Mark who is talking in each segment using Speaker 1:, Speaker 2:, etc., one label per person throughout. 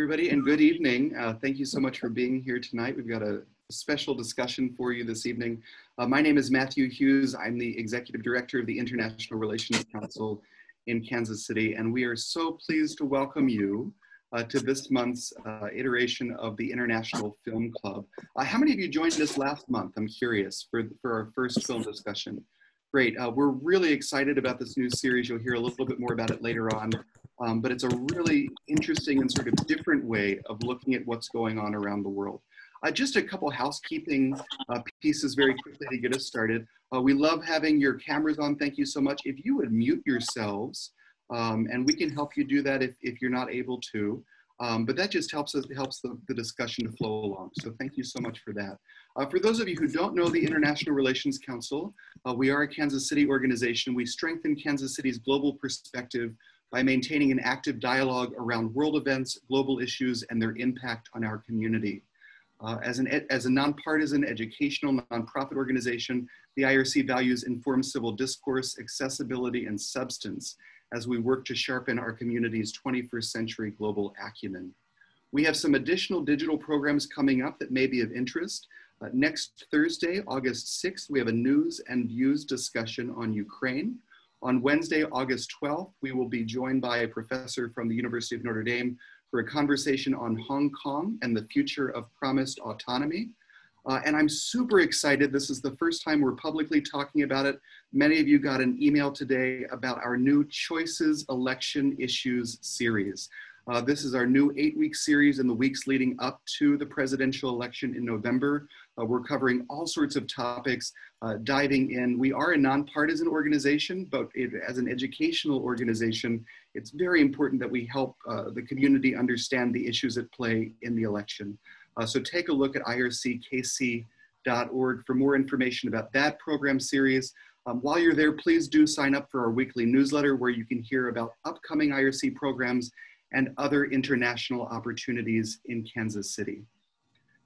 Speaker 1: everybody, and good evening. Uh, thank you so much for being here tonight. We've got a special discussion for you this evening. Uh, my name is Matthew Hughes. I'm the Executive Director of the International Relations Council in Kansas City, and we are so pleased to welcome you uh, to this month's uh, iteration of the International Film Club. Uh, how many of you joined us last month? I'm curious, for, for our first film discussion. Great, uh, we're really excited about this new series. You'll hear a little bit more about it later on. Um, but it's a really interesting and sort of different way of looking at what's going on around the world. Uh, just a couple housekeeping uh, pieces very quickly to get us started. Uh, we love having your cameras on. Thank you so much. If you would mute yourselves, um, and we can help you do that if, if you're not able to. Um, but that just helps us helps the, the, discussion to flow along. So thank you so much for that. Uh, for those of you who don't know the International Relations Council, uh, we are a Kansas City organization. We strengthen Kansas City's global perspective by maintaining an active dialogue around world events, global issues, and their impact on our community. Uh, as, an, as a nonpartisan educational nonprofit organization, the IRC values informed civil discourse, accessibility, and substance as we work to sharpen our community's 21st century global acumen. We have some additional digital programs coming up that may be of interest. Uh, next Thursday, August 6th, we have a news and views discussion on Ukraine. On Wednesday, August 12th, we will be joined by a professor from the University of Notre Dame for a conversation on Hong Kong and the future of promised autonomy. Uh, and I'm super excited. This is the first time we're publicly talking about it. Many of you got an email today about our new Choices Election Issues series. Uh, this is our new eight week series in the weeks leading up to the presidential election in November. Uh, we're covering all sorts of topics, uh, diving in. We are a nonpartisan organization, but it, as an educational organization, it's very important that we help uh, the community understand the issues at play in the election. Uh, so take a look at irckc.org for more information about that program series. Um, while you're there, please do sign up for our weekly newsletter where you can hear about upcoming IRC programs and other international opportunities in Kansas City.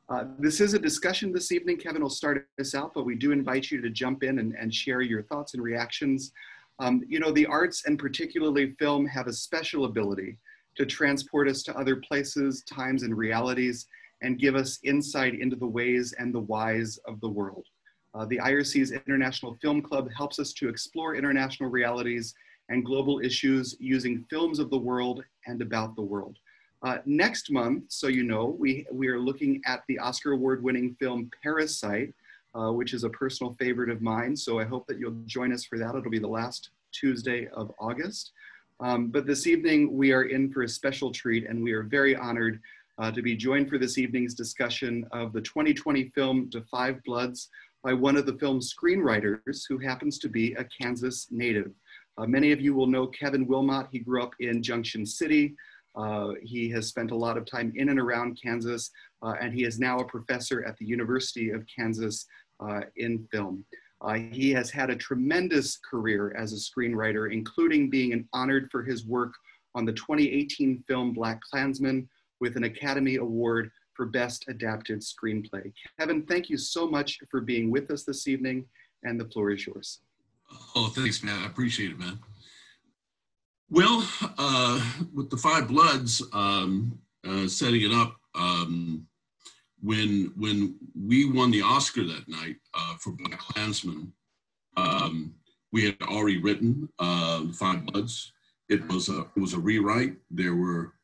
Speaker 1: Uh, this is a discussion this evening. Kevin will start us out, but we do invite you to jump in and, and share your thoughts and reactions. Um, you know, the arts and particularly film have a special ability to transport us to other places, times, and realities and give us insight into the ways and the whys of the world. Uh, the IRC's International Film Club helps us to explore international realities and global issues using films of the world and about the world. Uh, next month, so you know, we, we are looking at the Oscar award winning film Parasite, uh, which is a personal favorite of mine. So I hope that you'll join us for that. It'll be the last Tuesday of August. Um, but this evening, we are in for a special treat, and we are very honored uh, to be joined for this evening's discussion of the 2020 film Da 5 Bloods by one of the film's screenwriters who happens to be a Kansas native. Uh, many of you will know Kevin Willmott. He grew up in Junction City. Uh, he has spent a lot of time in and around Kansas, uh, and he is now a professor at the University of Kansas uh, in film. Uh, he has had a tremendous career as a screenwriter, including being honored for his work on the 2018 film Black Klansman with an Academy Award for Best Adapted Screenplay. Kevin, thank you so much for being with us this evening, and the floor is yours.
Speaker 2: Oh, thanks, man. I appreciate it, man. Well, uh, with the Five Bloods um, uh, setting it up, um, when when we won the Oscar that night uh, for BlacKkKlansman, um, we had already written uh, Five Bloods. It was a it was a rewrite. There were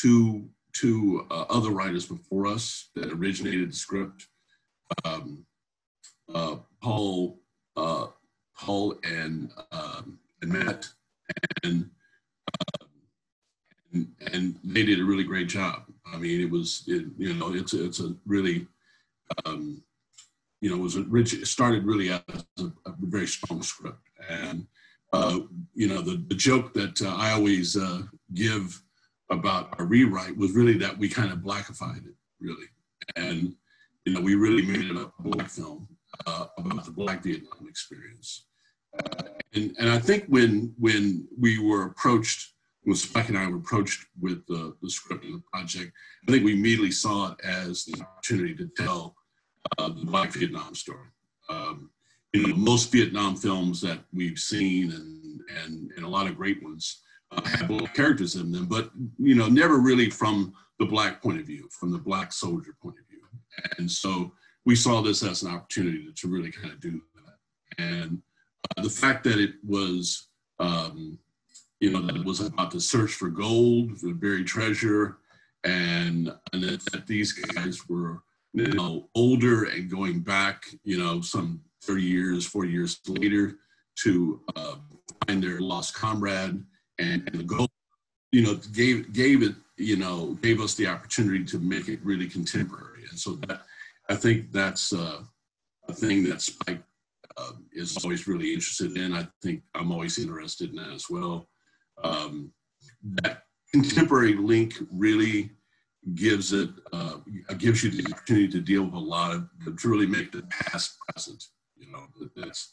Speaker 2: two two uh, other writers before us that originated the script. Um, uh, Paul and um, and Matt and and, and they did a really great job. I mean, it was, it, you know, it's a, it's a really, um, you know, it was a rich, it started really as a, a very strong script. And, uh, you know, the, the joke that uh, I always uh, give about our rewrite was really that we kind of blackified it, really. And, you know, we really made it a black film uh, about the Black Vietnam experience. Uh, and, and I think when, when we were approached when Spike and I were approached with the, the script of the project, I think we immediately saw it as the opportunity to tell uh, the Black Vietnam story. Um, you know, most Vietnam films that we've seen and, and, and a lot of great ones uh, had black characters in them, but you know, never really from the black point of view, from the black soldier point of view. And so we saw this as an opportunity to, really kind of do that. And uh, the fact that it was, um, you know, that it was about the search for gold, for buried treasure, and, and that, that these guys were, you know, older and going back, you know, some 30 years, 40 years later to uh, find their lost comrade and, and the gold, you know, gave, gave it, you know, gave us the opportunity to make it really contemporary. And so that, I think that's uh, a thing that Spike uh, is always really interested in. I think I'm always interested in that as well. Um, that contemporary link really gives it uh, gives you the opportunity to deal with a lot of to really make the past present. You know, that's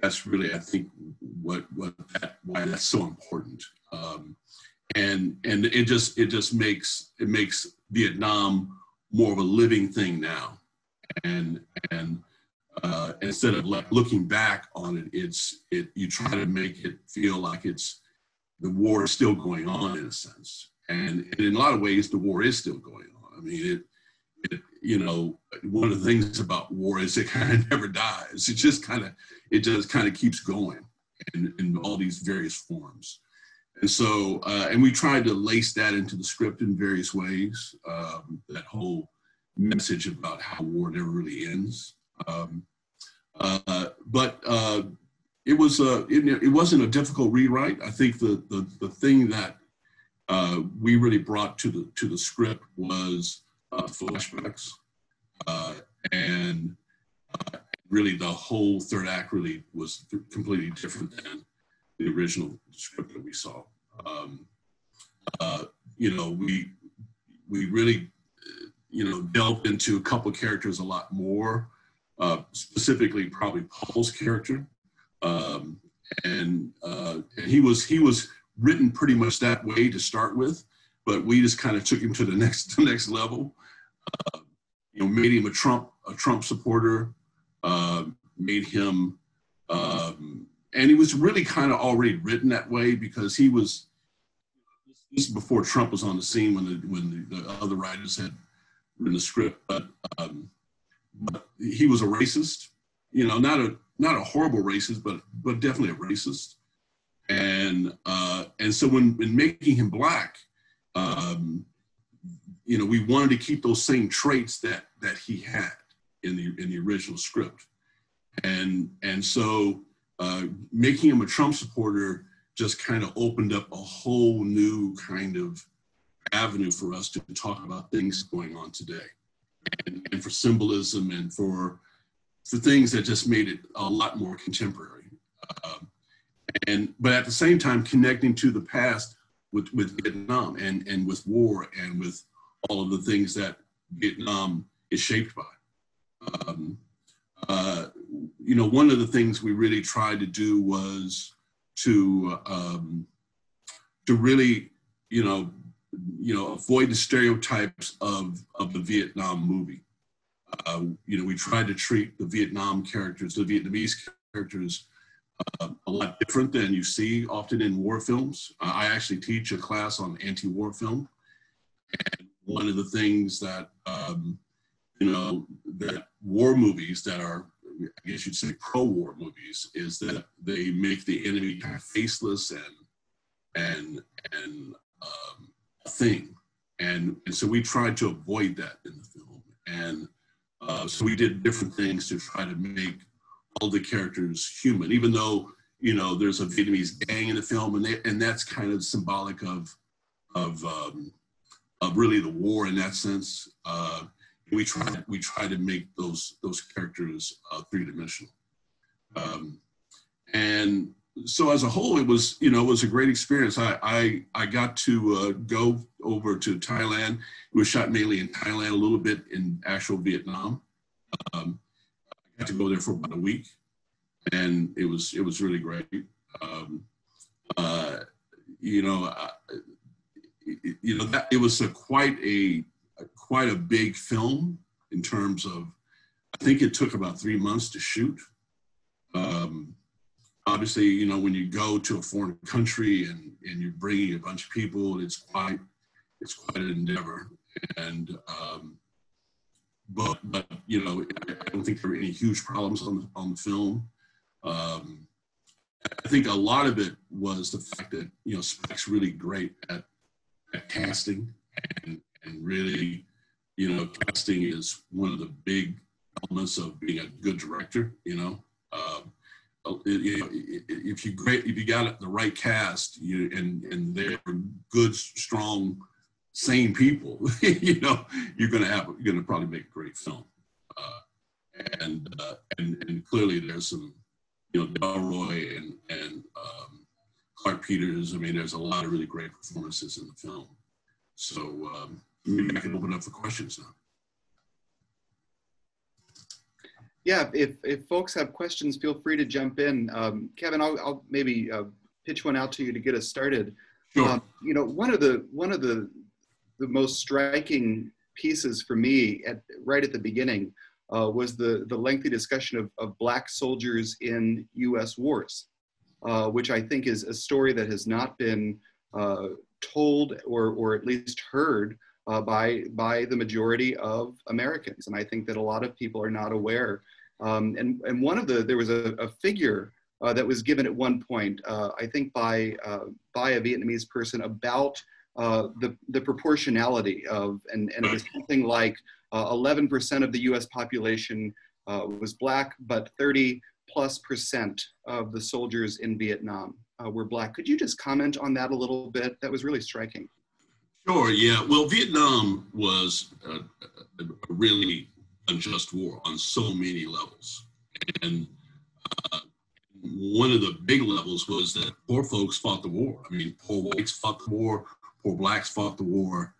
Speaker 2: that's really I think what what that why that's so important. Um, and and it just it just makes it makes Vietnam more of a living thing now, and and uh, instead of looking back on it, it's it you try to make it feel like it's the war is still going on in a sense, and, and in a lot of ways the war is still going on. I mean it. It, you know, one of the things about war is it kind of never dies. It just kind of, it just kind of keeps going in, in all these various forms. And so, uh, and we tried to lace that into the script in various ways. Um, that whole message about how war never really ends. Um, uh, but uh, it was a, it, it, wasn't a difficult rewrite. I think the the, the thing that uh, we really brought to the to the script was uh, flashbacks, uh, and uh, really the whole third act really was completely different than the original script that we saw. Um, you know, we we really you know delved into a couple characters a lot more, uh, specifically probably Paul's character, um, and, uh, and he was he was written pretty much that way to start with, but we just kind of took him to the next the next level. Uh, you know, made him a Trump a Trump supporter, uh, made him um, and he was really kind of already written that way because he was this is before Trump was on the scene when the when the, the other writers had written the script, but, um, but he was a racist. You know, not a not a horrible racist, but but definitely a racist. And uh, and so when in making him black, um, you know, we wanted to keep those same traits that that he had in the in the original script, and and so uh, making him a Trump supporter just kind of opened up a whole new kind of avenue for us to talk about things going on today. And, and for symbolism and for for things that just made it a lot more contemporary. Um, and but at the same time connecting to the past with with vietnam and and with war and with all of the things that vietnam is shaped by. Um, uh, you know one of the things we really tried to do was to um, to really you know you know avoid the stereotypes of of the Vietnam movie. Uh, you know, we tried to treat the Vietnam characters, the Vietnamese characters, uh, a lot different than you see often in war films. I actually teach a class on anti-war film, and one of the things that um, you know that war movies that are I guess you'd say pro-war movies is that they make the enemy kind of faceless and and and um, thing, and and so we tried to avoid that in the film, and uh, so we did different things to try to make all the characters human, even though you know there's a Vietnamese gang in the film, and they, and that's kind of symbolic of of um, of really the war in that sense. Uh, we try we try to make those those characters uh, three dimensional. Um, and so as a whole, it was you know it was a great experience. I I, I got to uh, go over to Thailand. It was shot mainly in Thailand, a little bit in actual Vietnam. Um, I got to go there for about a week, and it was it was really great. Um, uh, you know, uh, you know that it was a quite a quite a big film in terms of, I think it took about three months to shoot. Um, obviously, you know, when you go to a foreign country and, and you're bringing a bunch of people, it's quite, it's quite an endeavor. And, um, but, but, you know, I, I, don't think there were any huge problems on the, on the film. Um, I think a lot of it was the fact that, you know, Spike's really great at, at casting and, and really, you know, casting is one of the big elements of being a good director, you know. Um, you know, if you great if you got the right cast you and and they're good strong sane people you know you're gonna have you're gonna probably make a great film. Uh, and uh, and and clearly there's some you know Delroy and and um, Clarke Peters I mean there's a lot of really great performances in the film. So um, maybe I can open up for questions now
Speaker 1: yeah, if, if folks have questions, feel free to jump in. Um, Kevin, I'll, I'll maybe uh, pitch one out to you to get us started.
Speaker 2: Sure. Uh,
Speaker 1: you know, one of the one of the the most striking pieces for me at right at the beginning uh, was the the lengthy discussion of, of black soldiers in U.S. wars, uh, which I think is a story that has not been uh, told or or at least heard uh, by by the majority of Americans, and I think that a lot of people are not aware. Um, and and one of the there was a, a figure uh, that was given at one point, uh, I think by uh, by a Vietnamese person about uh, the the proportionality of and and it was something like 11% uh, of the U.S. population was black, but 30 plus percent of the soldiers in Vietnam were black. Could you just comment on that a little bit? That was really striking.
Speaker 2: Sure, yeah. Well, Vietnam was a, a really unjust war on so many levels. And uh, one of the big levels was that poor folks fought the war. I mean, poor whites fought the war, poor blacks fought the war.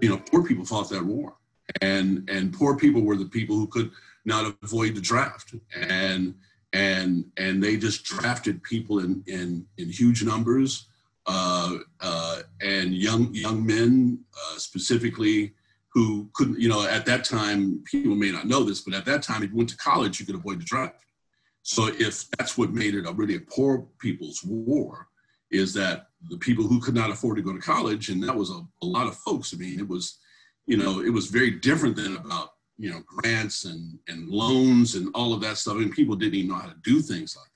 Speaker 2: You know, poor people fought that war. And, and poor people were the people who could not avoid the draft. And, and, and they just drafted people in, in, in huge numbers and young young men uh, specifically who couldn't, you know, at that time, people may not know this, but at that time, if you went to college, you could avoid the draft. So if that's what made it a really poor people's war, is that the people who could not afford to go to college, and that was a, a lot of folks. I mean, it was, you know, it was very different than about you know grants and and loans and all of that stuff. I and mean, people didn't even know how to do things like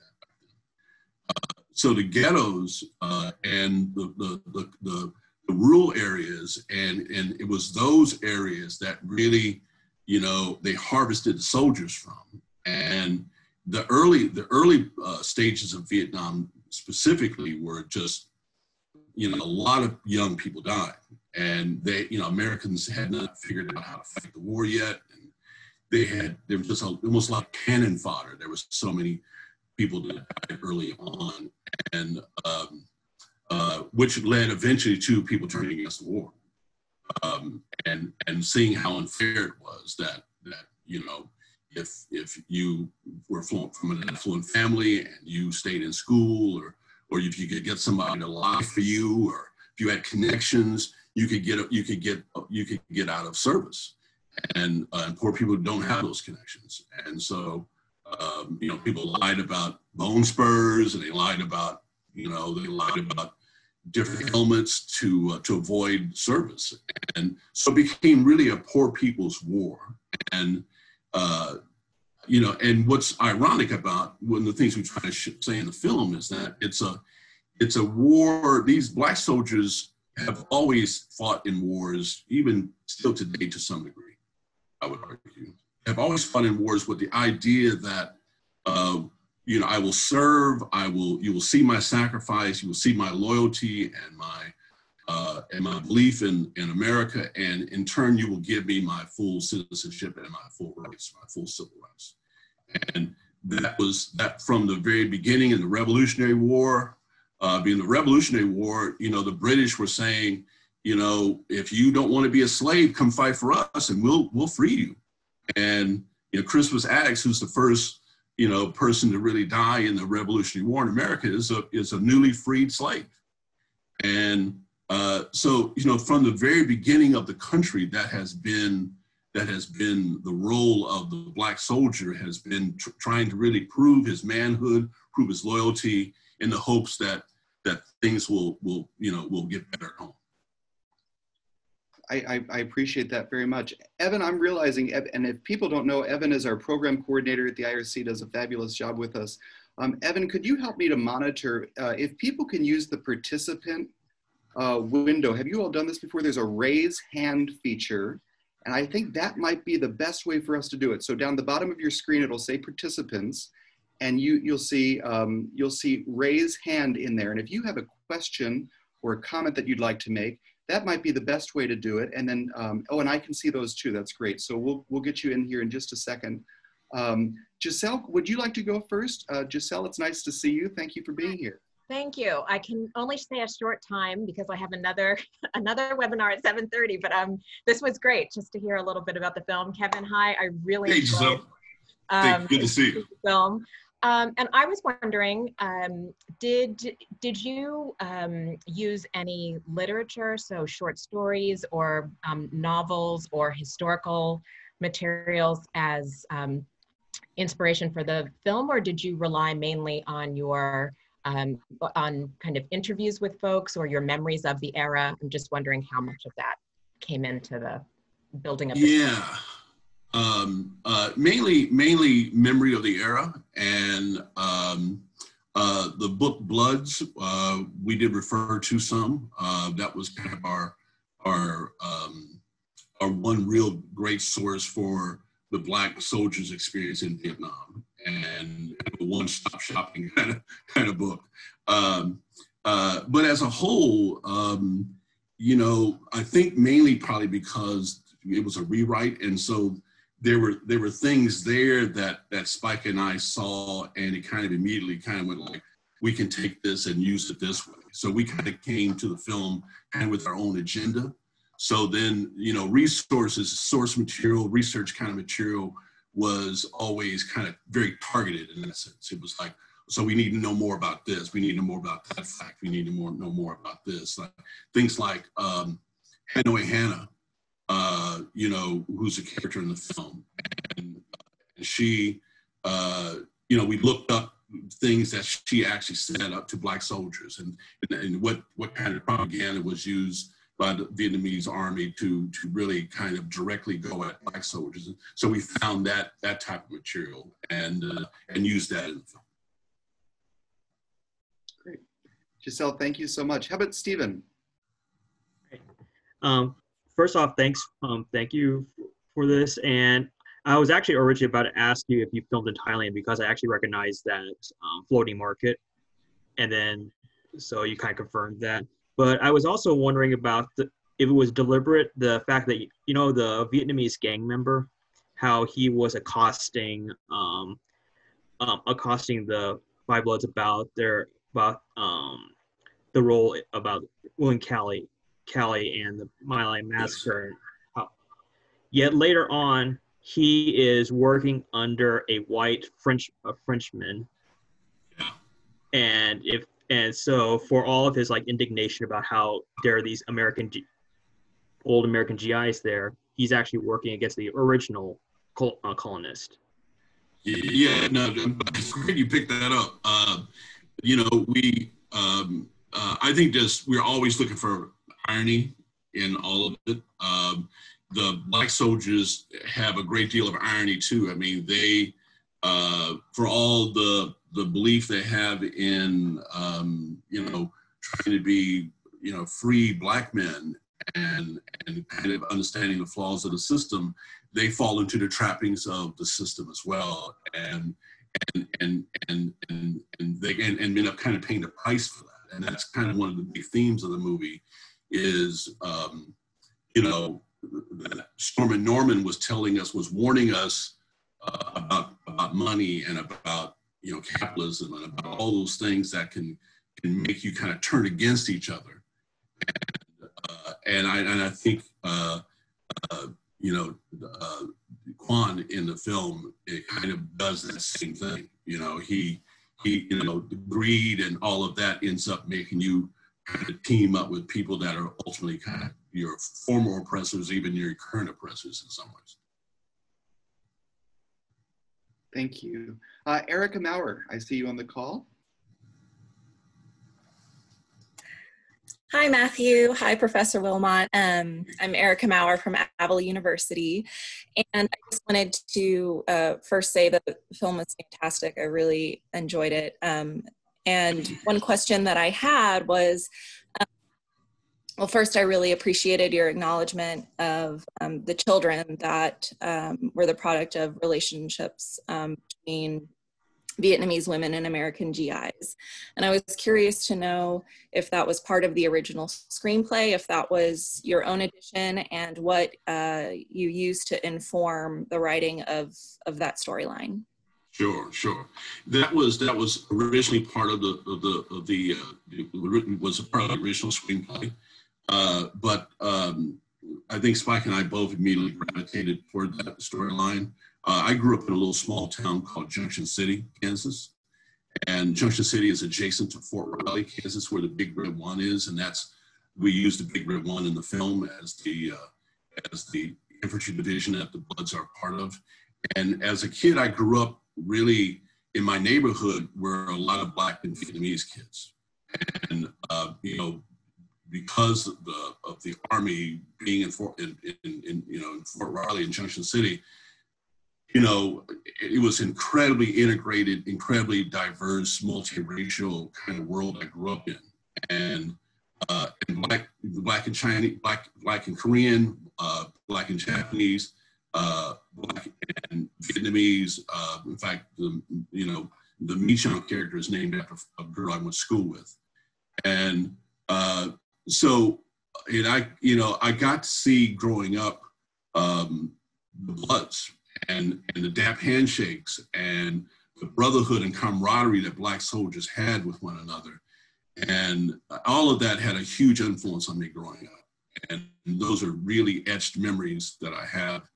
Speaker 2: so the ghettos uh, and the, the, the, the, rural areas, and, and it was those areas that really, you know, they harvested the soldiers from. And the early, the early uh, stages of Vietnam specifically were just, you know, a lot of young people died. And they, you know, Americans had not figured out how to fight the war yet. And they had, there was just a, almost like cannon fodder. There was so many people that died early on, and um, uh, which led eventually to people turning against the war, um, and and seeing how unfair it was that that you know if if you were from an affluent family and you stayed in school, or or if you could get somebody to lie for you, or if you had connections, you could get you could get you could get out of service, and, uh, and poor people don't have those connections, and so um, you know, people lied about bone spurs and they lied about, you know, they lied about different ailments to uh, to avoid service, and so it became really a poor people's war. And uh, you know, and what's ironic about one of the things we try to say in the film is that it's a it's a war. These black soldiers have always fought in wars, even still today to some degree. I would argue have always fought in wars with the idea that, uh, you know, I will serve, I will, you will see my sacrifice, you will see my loyalty and my, uh, and my belief in, in America, and in turn, you will give me my full citizenship and my full rights, my full civil rights. And that was that from the very beginning in the Revolutionary War. Uh, being the Revolutionary War, you know, the British were saying, you know, if you don't want to be a slave, come fight for us, and we'll we'll free you. And you know, Crispus Attucks, who's the first you know person to really die in the Revolutionary War in America, is a is a newly freed slave. And uh, so you know, from the very beginning of the country, that has been that has been the role of the black soldier has been tr- trying to really prove his manhood, prove his loyalty in the hopes that that things will will you know will get better at home.
Speaker 1: I, I, appreciate that very much. Evan, I'm realizing, and if people don't know, Evan is our program coordinator at the IRC, does a fabulous job with us. Um, Evan, could you help me to monitor uh, if people can use the participant uh, window? Have you all done this before? There's a raise hand feature, and I think that might be the best way for us to do it. So down the bottom of your screen, it'll say participants, and you, you'll, see, um, you'll see raise hand in there. And if you have a question or a comment that you'd like to make, that might be the best way to do it. And then, um, oh, and I can see those too. That's great. So we'll, we'll get you in here in just a second. Um, Giselle, would you like to go first? Uh, Giselle, it's nice to see you. Thank you for being here.
Speaker 3: Thank you. I can only stay a short time because I have another another webinar at 7:30. But um, this was great just to hear a little bit about the film. Kevin, hi. I really
Speaker 2: hey, enjoyed. Um, good to see you.
Speaker 3: Film. Um, and I was wondering, um, did did you um, use any literature, so short stories or um, novels or historical materials as um, inspiration for the film, or did you rely mainly on your um, on kind of interviews with folks or your memories of the era? I'm just wondering how much of that came into the building of. The
Speaker 2: yeah. Film um, uh, mainly mainly memory of the era and um, uh, the book Bloods. Uh, we did refer to some. Uh, that was kind of our our um, our one real great source for the Black soldiers' experience in Vietnam and a one-stop shopping kind of kind of book. Um, uh, but as a whole, um, you know, I think mainly probably because it was a rewrite, and so there were there were things there that that Spike and I saw, and it kind of immediately kind of went like, we can take this and use it this way. So we kind of came to the film of with our own agenda. So then, you know, resources, source material, research kind of material was always kind of very targeted in that sense. It was like, so we need to know more about this. We need to know more about that fact. We need to more, know more about this. Like things like um, Hanoi Hannah uh, you know, who's a character in the film. And, and she, uh, you know, we looked up things that she actually set up to black soldiers and, and, and, what, what kind of propaganda was used by the Vietnamese army to, to really kind of directly go at black soldiers. So we found that, that type of material and, uh, and used that in the film.
Speaker 1: Great. Giselle, thank you so much. How about Stephen?
Speaker 4: Um, first off, thanks. Um, thank you for this. And I was actually originally about to ask you if you filmed in Thailand because I actually recognized that um, floating market. And then, so you kind of confirmed that. But I was also wondering about the, if it was deliberate, the fact that, you know, the Vietnamese gang member, how he was accosting, um, um, accosting the Five Bloods about their, about um, the role about Will and Calley Calley and the My Lai Massacre. Uh, yet later on, he is working under a white French a Frenchman. Yeah. And if and so for all of his like indignation about how there are these American G, old American GIs there, he's actually working against the original col- uh, colonist.
Speaker 2: Yeah, no, it's great you picked that up. Uh, you know, we, um, uh, I think just we're always looking for irony in all of it. Um, the black soldiers have a great deal of irony too. I mean, they, uh, for all the the belief they have in, um, you know, trying to be, you know, free black men and and kind of understanding the flaws of the system, they fall into the trappings of the system as well, and and and and and, and they and, and end up kind of paying the price for that. And that's kind of one of the big themes of the movie is, um, you know, Stormin' Norman was telling us, was warning us uh, about about money and about you know capitalism and about all those things that can can make you kind of turn against each other. And, uh, and I and I think uh, uh you know uh, Quan in the film it kind of does that same thing. You know he he you know greed and all of that ends up making you kind of team up with people that are ultimately kind of your former oppressors, even your current oppressors in some ways.
Speaker 1: Thank you. Uh, Erica Maurer, I see you on the call.
Speaker 5: Hi, Matthew. Hi, Professor Willmott. Um, I'm Erica Maurer from Avila University. And I just wanted to uh, first say that the film was fantastic. I really enjoyed it. Um, and one question that I had was um, well, first, I really appreciated your acknowledgement of um, the children that um, were the product of relationships um, between Vietnamese women and American GIs. And I was curious to know if that was part of the original screenplay, if that was your own addition, and what uh, you used to inform the writing of, of that storyline.
Speaker 2: Sure, sure. That was that was originally part of the of the of the uh, was a part of the original screenplay, uh, but um, I think Spike and I both immediately gravitated toward that storyline. Uh, I grew up in a little small town called Junction City, Kansas. And Junction City is adjacent to Fort Riley, Kansas, where the Big Red One is. And that's, we used the Big Red One in the film as the, uh, as the infantry division that the Bloods are part of. And as a kid, I grew up really in my neighborhood were a lot of Black and Vietnamese kids. And, uh, you know, because of the, of the Army being in Fort, in, in, in, you know, in Fort Riley and Junction City, you know, it was incredibly integrated, incredibly diverse, multiracial kind of world I grew up in. And, uh, and black, black and Chinese, black, black and Korean, uh, black and Japanese, uh, black and Vietnamese. Uh, in fact, the, you know, the Michon character is named after a girl I went to school with. And uh, so, and I, you know, I got to see growing up um, the Bloods, and, and the dap handshakes and the brotherhood and camaraderie that black soldiers had with one another. And all of that had a huge influence on me growing up. And those are really etched memories that I have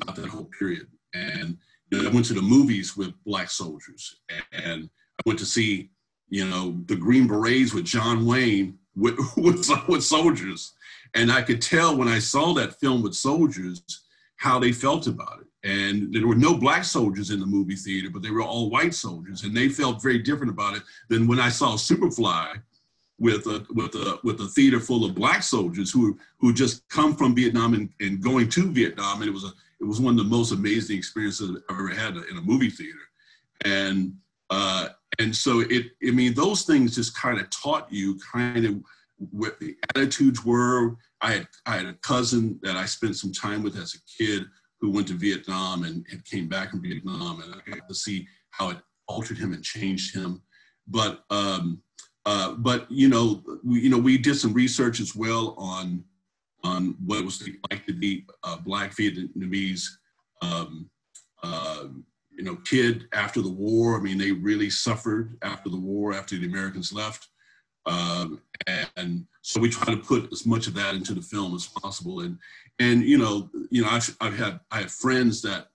Speaker 2: about that whole period. And you know, I went to the movies with black soldiers and I went to see, you know, the Green Berets with John Wayne with, with, with soldiers. And I could tell when I saw that film with soldiers, how they felt about it. And there were no black soldiers in the movie theater, but they were all white soldiers, and they felt very different about it than when I saw Superfly with a with a with a theater full of black soldiers who who just come from Vietnam and, and going to Vietnam, and it was a it was one of the most amazing experiences I've ever had in a movie theater, and uh, and so it I mean those things just kind of taught you kind of what the attitudes were, I had, I had a cousin that I spent some time with as a kid who went to Vietnam and, and came back from Vietnam, and I got to see how it altered him and changed him. But um, uh, but you know we you know we did some research as well on on what it was like to be a black Vietnamese um, uh, you know kid after the war. I mean, they really suffered after the war after the Americans left. Um, and so we try to put as much of that into the film as possible. And and you know, you know, I've, I've had I have friends that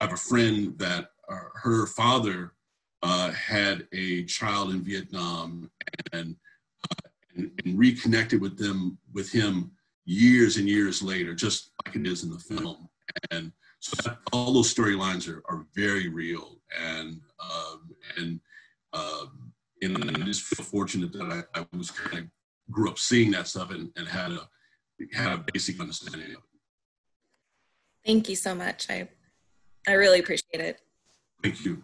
Speaker 2: I have a friend that uh, her father uh, had a child in Vietnam and, uh, and, and reconnected with them with him years and years later, just like it is in the film. And so that, all those storylines are, are very real and um, and um, and I just feel fortunate that I, I was kind of grew up seeing that stuff and, and had a had a basic understanding of it.
Speaker 5: Thank you so much. I I really appreciate it.
Speaker 2: Thank you.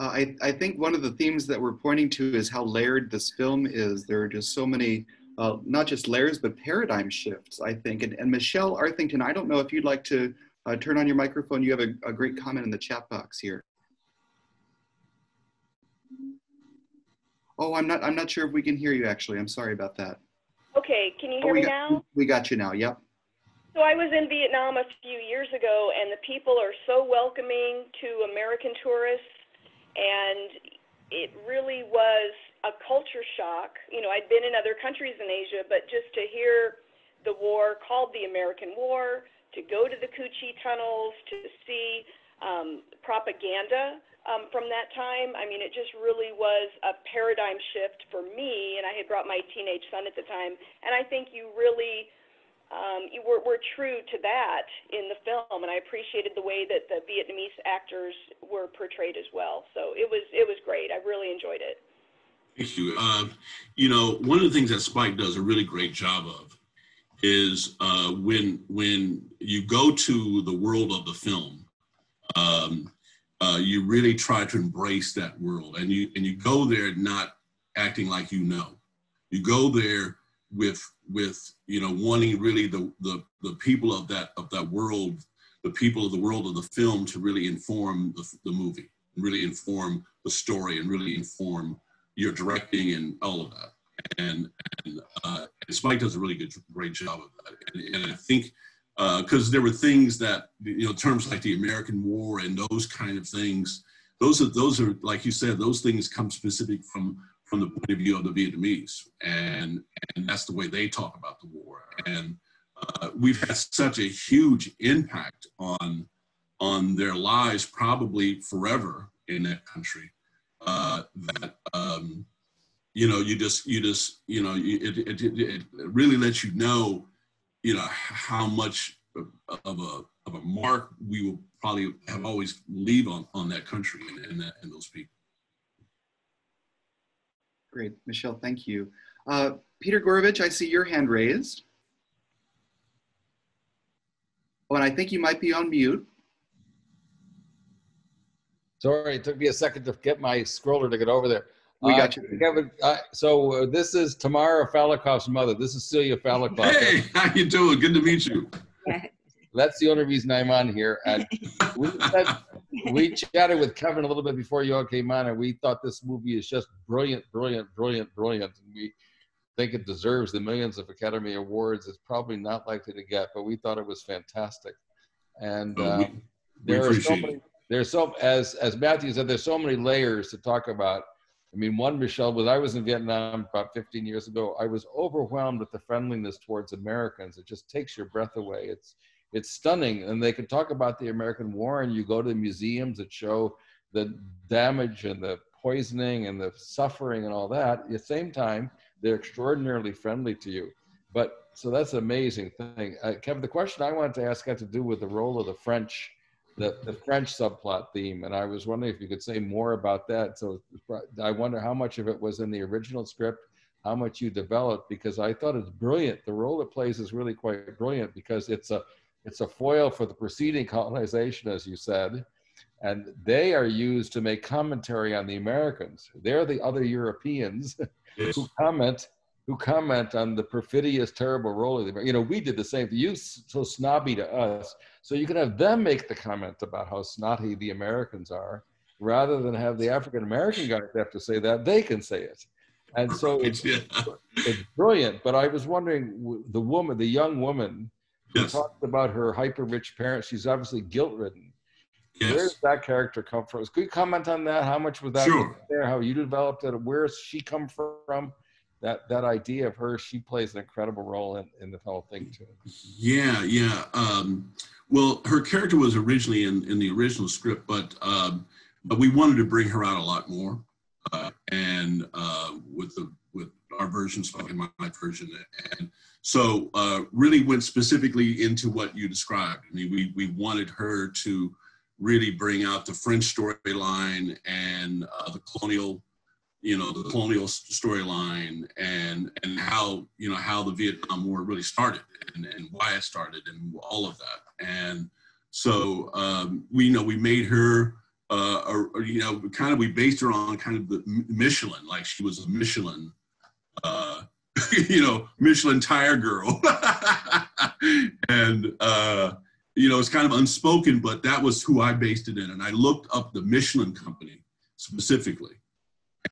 Speaker 1: Uh, I, I think one of the themes that we're pointing to is how layered this film is. There are just so many, uh, not just layers, but paradigm shifts, I think. And, and Michelle Arthington, I don't know if you'd like to uh, turn on your microphone. You have a, a great comment in the chat box here. Oh, I'm not. I'm not sure if we can hear you. Actually, I'm sorry about that.
Speaker 6: Okay, can you
Speaker 1: Oh,
Speaker 6: hear
Speaker 1: we
Speaker 6: me
Speaker 1: got,
Speaker 6: now?
Speaker 1: We got you now. Yep.
Speaker 6: So I was in Vietnam a few years ago, and the people are so welcoming to American tourists, and it really was a culture shock. You know, I'd been in other countries in Asia, but just to hear the war called the American War, to go to the Cu Chi tunnels, to see um, propaganda um, from that time. I mean, it just really was a paradigm shift for me, and I had brought my teenage son at the time. And I think you really um, you were, were true to that in the film, and I appreciated the way that the Vietnamese actors were portrayed as well. So it was it was great. I really enjoyed it.
Speaker 2: Thank you. Uh, you know, one of the things that Spike does a really great job of is uh, when when you go to the world of the film, um, uh, you really try to embrace that world, and you and you go there not acting like you know. You go there with with you know wanting really the the the people of that of that world, the people of the world of the film to really inform the, the movie, really inform the story, and really inform your directing and all of that. And and, uh, and Spike does a really good great job of that. And, and I think because uh, there were things that you know terms like the American War and those kind of things. Those are those are like you said. Those things come specific from from the point of view of the Vietnamese, and and that's the way they talk about the war. And uh, we've had such a huge impact on on their lives, probably forever in that country. Uh, that um, you know, you just you just you know, it, it, it, it really lets you know, you know, how much of a of a mark we will probably have always leave on on that country and, and, that, and those people.
Speaker 1: Great, Michelle, thank you. Uh, Peter Gorovich, I see your hand raised. Oh, and I think you might be on mute.
Speaker 7: Sorry, it took me a second to get my scroller to get over there.
Speaker 1: We got uh,
Speaker 7: you. Kevin, uh, so uh, this is Tamara Falicov's mother. This is Celia Falikov.
Speaker 2: Hey, how you doing? Good to meet you.
Speaker 7: That's the only reason I'm on here. And we, said, we chatted with Kevin a little bit before you all came on, and we thought this movie is just brilliant, brilliant, brilliant, brilliant. And we think it deserves the millions of Academy Awards. It's probably not likely to get, but we thought it was fantastic. And oh, we, um, there are so many. There's so as as Matthew said, there's so many layers to talk about. I mean, one Michelle was I was in Vietnam about 15 years ago. I was overwhelmed with the friendliness towards Americans. It just takes your breath away. It's it's stunning. And they can talk about the American War, and you go to the museums that show the damage and the poisoning and the suffering and all that. At the same time, they're extraordinarily friendly to you. But so that's an amazing thing. Uh, Kevin, the question I wanted to ask had to do with the role of the French, the, the French subplot theme. And I was wondering if you could say more about that. So I wonder how much of it was in the original script, how much you developed, because I thought it's brilliant. The role it plays is really quite brilliant because it's a it's a foil for the preceding colonization, as you said, and they are used to make commentary on the Americans. They're the other Europeans yes. who comment who comment on the perfidious, terrible role of the Americans. You know, we did the same. You so snobby to us, so you can have them make the comment about how snotty the Americans are, rather than have the African American guys have to say that. They can say it, and so it's, it's brilliant. But I was wondering, the woman, the young woman Yes. You talked about her hyper rich parents. She's obviously guilt ridden. Yes. Where does that character come from? Could you comment on that? How much was that
Speaker 2: sure.
Speaker 7: there? How you developed it? Where's she come from? That that idea of her, she plays an incredible role in, in the whole thing too.
Speaker 2: Yeah, yeah. Um, well, her character was originally in, in the original script, but um, but we wanted to bring her out a lot more, uh, and uh, with the with our version, like my, my version, and so uh, really went specifically into what you described. I mean, we, we wanted her to really bring out the French storyline and uh, the colonial, you know, the colonial storyline and and how you know how the Vietnam War really started and, and why it started and all of that. And so um, we you know we made her. Uh, or, or, you know, kind of we based her on kind of the Michelin, like she was a Michelin uh, you know, Michelin tire girl. and, uh, you know, it's kind of unspoken, but that was who I based it in. And I looked up the Michelin company specifically.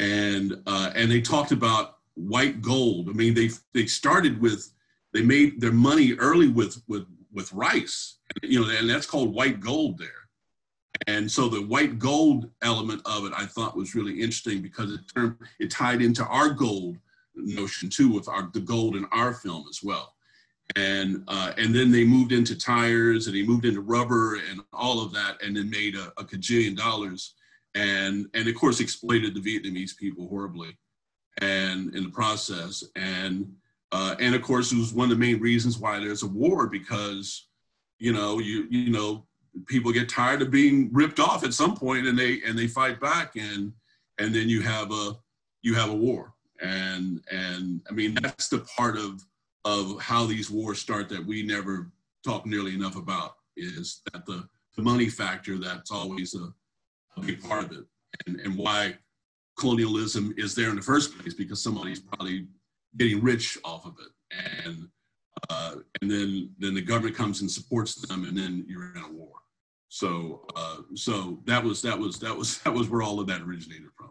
Speaker 2: And, uh, and they talked about white gold. I mean, they, they started with, they made their money early with, with, with rice, you know, and that's called white gold there. And so the white gold element of it, I thought was really interesting because it turned, it tied into our gold notion too with our the gold in our film as well. And uh, and then they moved into tires and they moved into rubber and all of that, and then made a, a cajillion dollars, and and of course exploited the Vietnamese people horribly, and in the process, and uh, and of course, it was one of the main reasons why there's a war because, you know, you you know, people get tired of being ripped off at some point, and they and they fight back, and and then you have a you have a war, and and I mean that's the part of of how these wars start that we never talk nearly enough about is that the, the money factor that's always a, a big part of it, and and why colonialism is there in the first place because somebody's probably getting rich off of it, and uh, and then then the government comes and supports them, and then you're in a war. So uh, so that was that was that was that was where all of that originated from.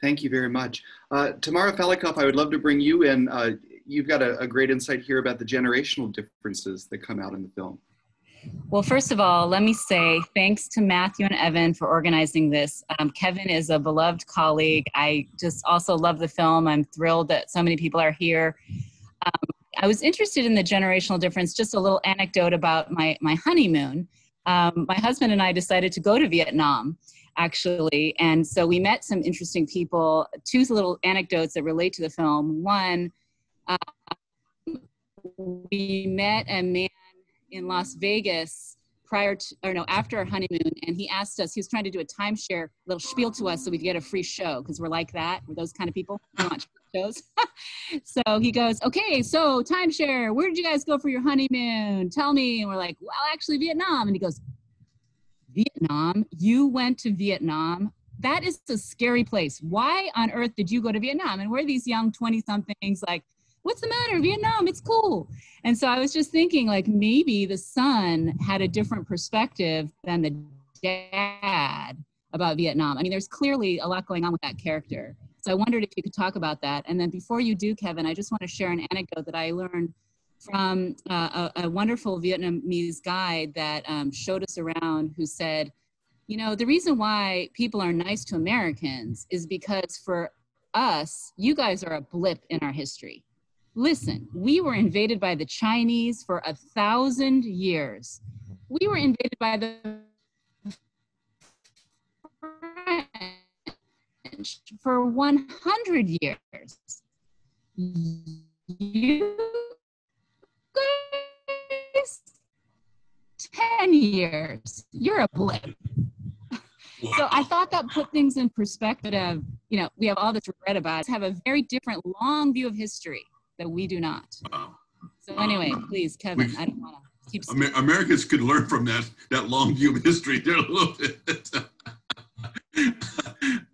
Speaker 1: Thank you very much. Uh, Tamara Falicov, I would love to bring you in. Uh, you've got a, a, great insight here about the generational differences that come out in the film.
Speaker 8: Well, first of all, let me say thanks to Matthew and Evan for organizing this. Um, Kevin is a beloved colleague. I just also love the film. I'm thrilled that so many people are here. Um, I was interested in the generational difference. Just a little anecdote about my, my honeymoon. Um, my husband and I decided to go to Vietnam, actually. And so we met some interesting people. Two little anecdotes that relate to the film. One, uh, we met a man in Las Vegas prior to, or no, after our honeymoon, and he asked us, he was trying to do a timeshare little spiel to us so we could get a free show because we're like that. We're those kind of people. Shows. so he goes, okay, so timeshare, where did you guys go for your honeymoon? Tell me. And we're like, well, actually, Vietnam. And he goes, Vietnam? You went to Vietnam? That is a scary place. Why on earth did you go to Vietnam? And we're these young 20 somethings like, what's the matter vietnam it's cool and so i was just thinking like maybe the son had a different perspective than the dad about vietnam i mean there's clearly a lot going on with that character so i wondered if you could talk about that and then before you do kevin i just want to share an anecdote that i learned from uh, a, a, wonderful vietnamese guide that um, showed us around who said you know the reason why people are nice to americans is because for us you guys are a blip in our history Listen, we were invaded by the Chinese for a thousand years. We were invaded by the French for 100 years. You 10 years. You're a blip. So I thought that put things in perspective. of, You know, we have all this regret about it, have a very different long view of history that we do not. Wow. So anyway, please, Kevin, we, I don't want to keep.
Speaker 2: Amer- Americans could learn from that that long view of history there a little bit.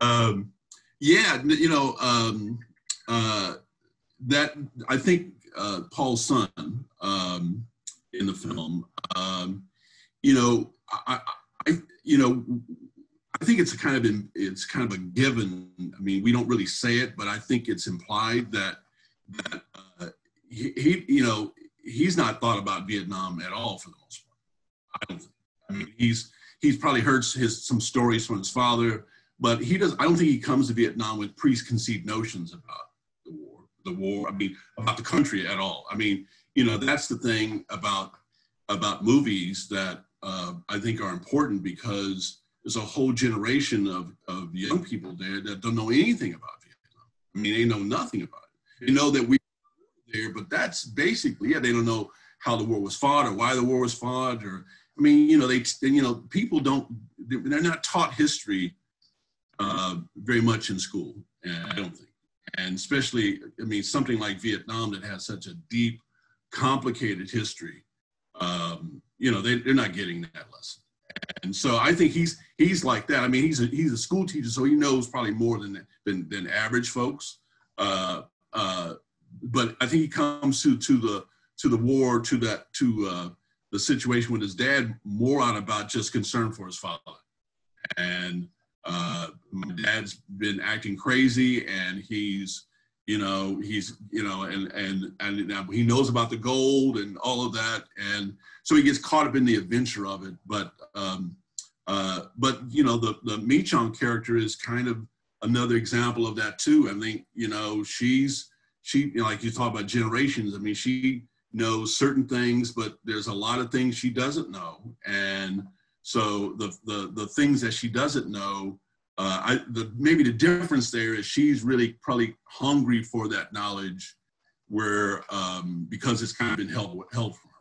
Speaker 2: um, yeah, you know um, uh, that I think uh, Paul's son um, in the film. Um, you know, I, I, you know, I think it's kind of it's kind of a given. I mean, we don't really say it, but I think it's implied that that uh, he, he, you know, he's not thought about Vietnam at all for the most part. I don't think. I mean, he's he's probably heard his some stories from his father, but he does. I don't think he comes to Vietnam with preconceived notions about the war. The war. I mean, about the country at all. I mean, you know, that's the thing about about movies that uh, I think are important because there's a whole generation of, of young people there that don't know anything about Vietnam. I mean, they know nothing about it. They know that we there, but that's basically yeah. They don't know how the war was fought or why the war was fought, or I mean, you know, they you know people don't they're not taught history uh, very much in school. I don't think, and especially I mean something like Vietnam that has such a deep, complicated history. Um, you know, they, they're not getting that lesson. And so I think he's he's like that. I mean, he's a he's a school teacher, so he knows probably more than than, than average folks. Uh, uh, but I think he comes to to the to the war to that to uh, the situation with his dad more on about just concern for his father. And uh, my dad's been acting crazy, and he's you know he's you know and and and now he knows about the gold and all of that, and so he gets caught up in the adventure of it. But um, uh, but you know the the Michon character is kind of another example of that too. I think you know she's she you know, like you talk about generations. I mean, she knows certain things, but there's a lot of things she doesn't know, and so the the the things that she doesn't know, uh, I, the, maybe the difference there is she's really probably hungry for that knowledge where um, because it's kind of been held, held from her.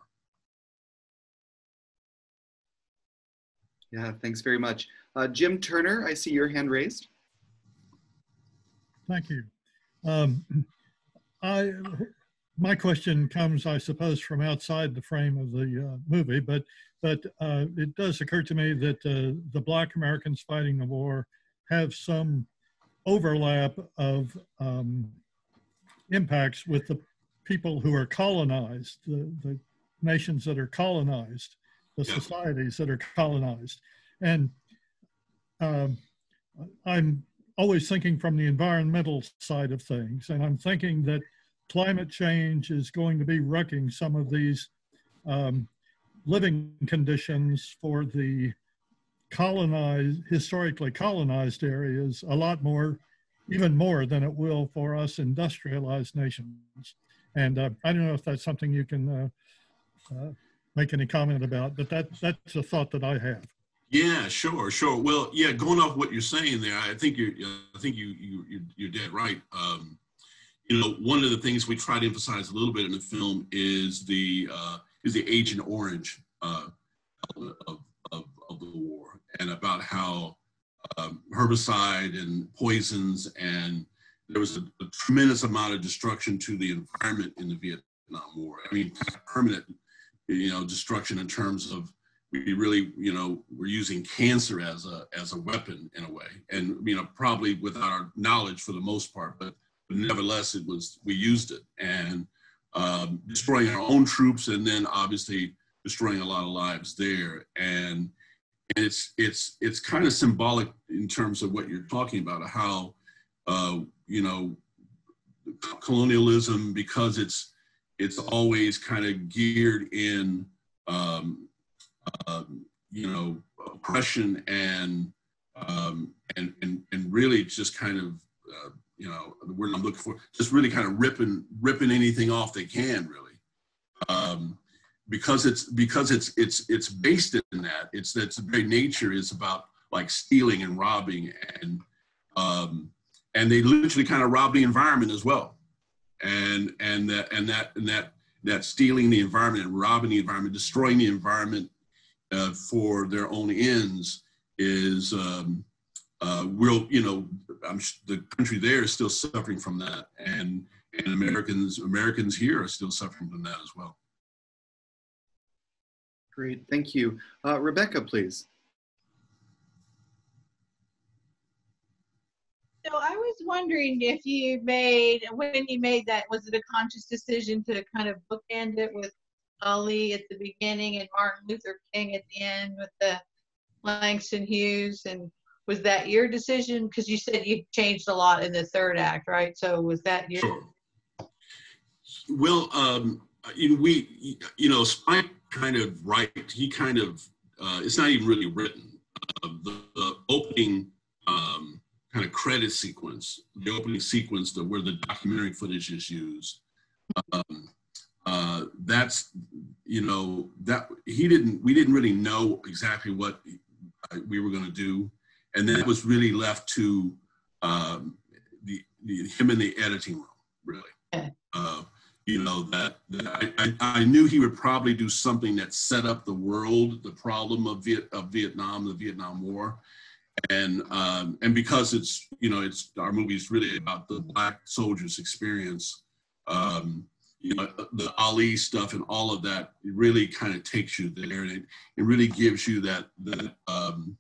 Speaker 1: Yeah, thanks very much. Uh, Jim Turner, I see your hand raised.
Speaker 9: Thank you. Um, I, my question comes, I suppose, from outside the frame of the uh, movie, but but uh, it does occur to me that uh, the Black Americans fighting the war have some overlap of um, impacts with the people who are colonized, the, the nations that are colonized, the societies that are colonized. And um, I'm always thinking from the environmental side of things, and I'm thinking that climate change is going to be wrecking some of these um, living conditions for the colonized, historically colonized areas a lot more, even more than it will for us industrialized nations. And uh, I don't know if that's something you can uh, uh, make any comment about, but that that's a thought that I have.
Speaker 2: Yeah, sure, sure. Well, yeah, going off what you're saying there, I think you're, I think you you you're dead right. Um, you know, one of the things we try to emphasize a little bit in the film is the uh, is the Agent Orange uh, of, and about how um, herbicide and poisons and there was a, a, tremendous amount of destruction to the environment in the Vietnam War. I mean, permanent, you know, destruction in terms of we really, you know, we're using cancer as a as a weapon in a way, and you know, probably without our knowledge for the most part, but, but nevertheless, it was we used it. And um, destroying our own troops, and then obviously destroying a lot of lives there, and and it's it's it's kind of symbolic in terms of what you're talking about, how uh, you know colonialism because it's it's always kind of geared in um, um, you know, oppression and um, and and and really just kind of uh, you know the word I'm looking for, just really kind of ripping ripping anything off they can really, um, because it's because it's it's it's based in that. It's that's the very nature is about like stealing and robbing and um, and they literally kind of rob the environment as well, and and that and that and that that stealing the environment and robbing the environment, destroying the environment uh, for their own ends is um, uh, will you know I'm, the country there is still suffering from that and and Americans Americans here are still suffering from that as well.
Speaker 1: Great, thank you. Uh, Rebecca, please.
Speaker 10: So I was wondering if you made, when you made that, was it a conscious decision to kind of bookend it with Ali at the beginning and Martin Luther King at the end with the Langston Hughes and was that your decision? Because you said you changed a lot in the third act, right? So was that your?
Speaker 2: Sure. Well, um, we, you know, Spike kind of right. He kind of, uh, it's not even really written. Uh, the, the, opening um, kind of credit sequence, the opening sequence, the, where the documentary footage is used. Um, uh, that's you know that he didn't we didn't really know exactly what we were going to do and then it was really left to um, the, the, him in the editing room really uh, you know that, that I, I, I, knew he would probably do something that set up the world the problem of, Viet, of vietnam the vietnam war. And um, and because it's you know it's our movie is really about the black soldiers experience um, you know, the Ali stuff and all of that really kind of takes you there, and it, it really gives you that that um,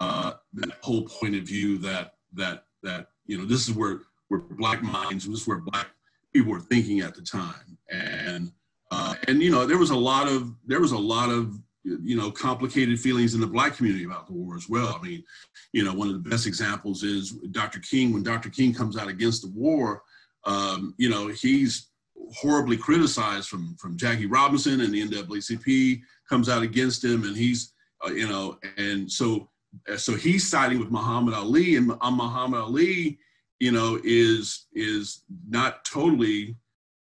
Speaker 2: uh, that whole point of view that that that you know this is where where black minds, this is where black people were thinking at the time, and uh, and you know there was a lot of there was a lot of you know complicated feelings in the black community about the war as well. I mean, you know, one of the best examples is Dr. King. When Dr. King comes out against the war, um, you know, he's horribly criticized from from Jackie Robinson and the NAACP comes out against him, and he's uh, you know, and so so he's siding with Muhammad Ali, and uh, Muhammad Ali, you know, is is not totally,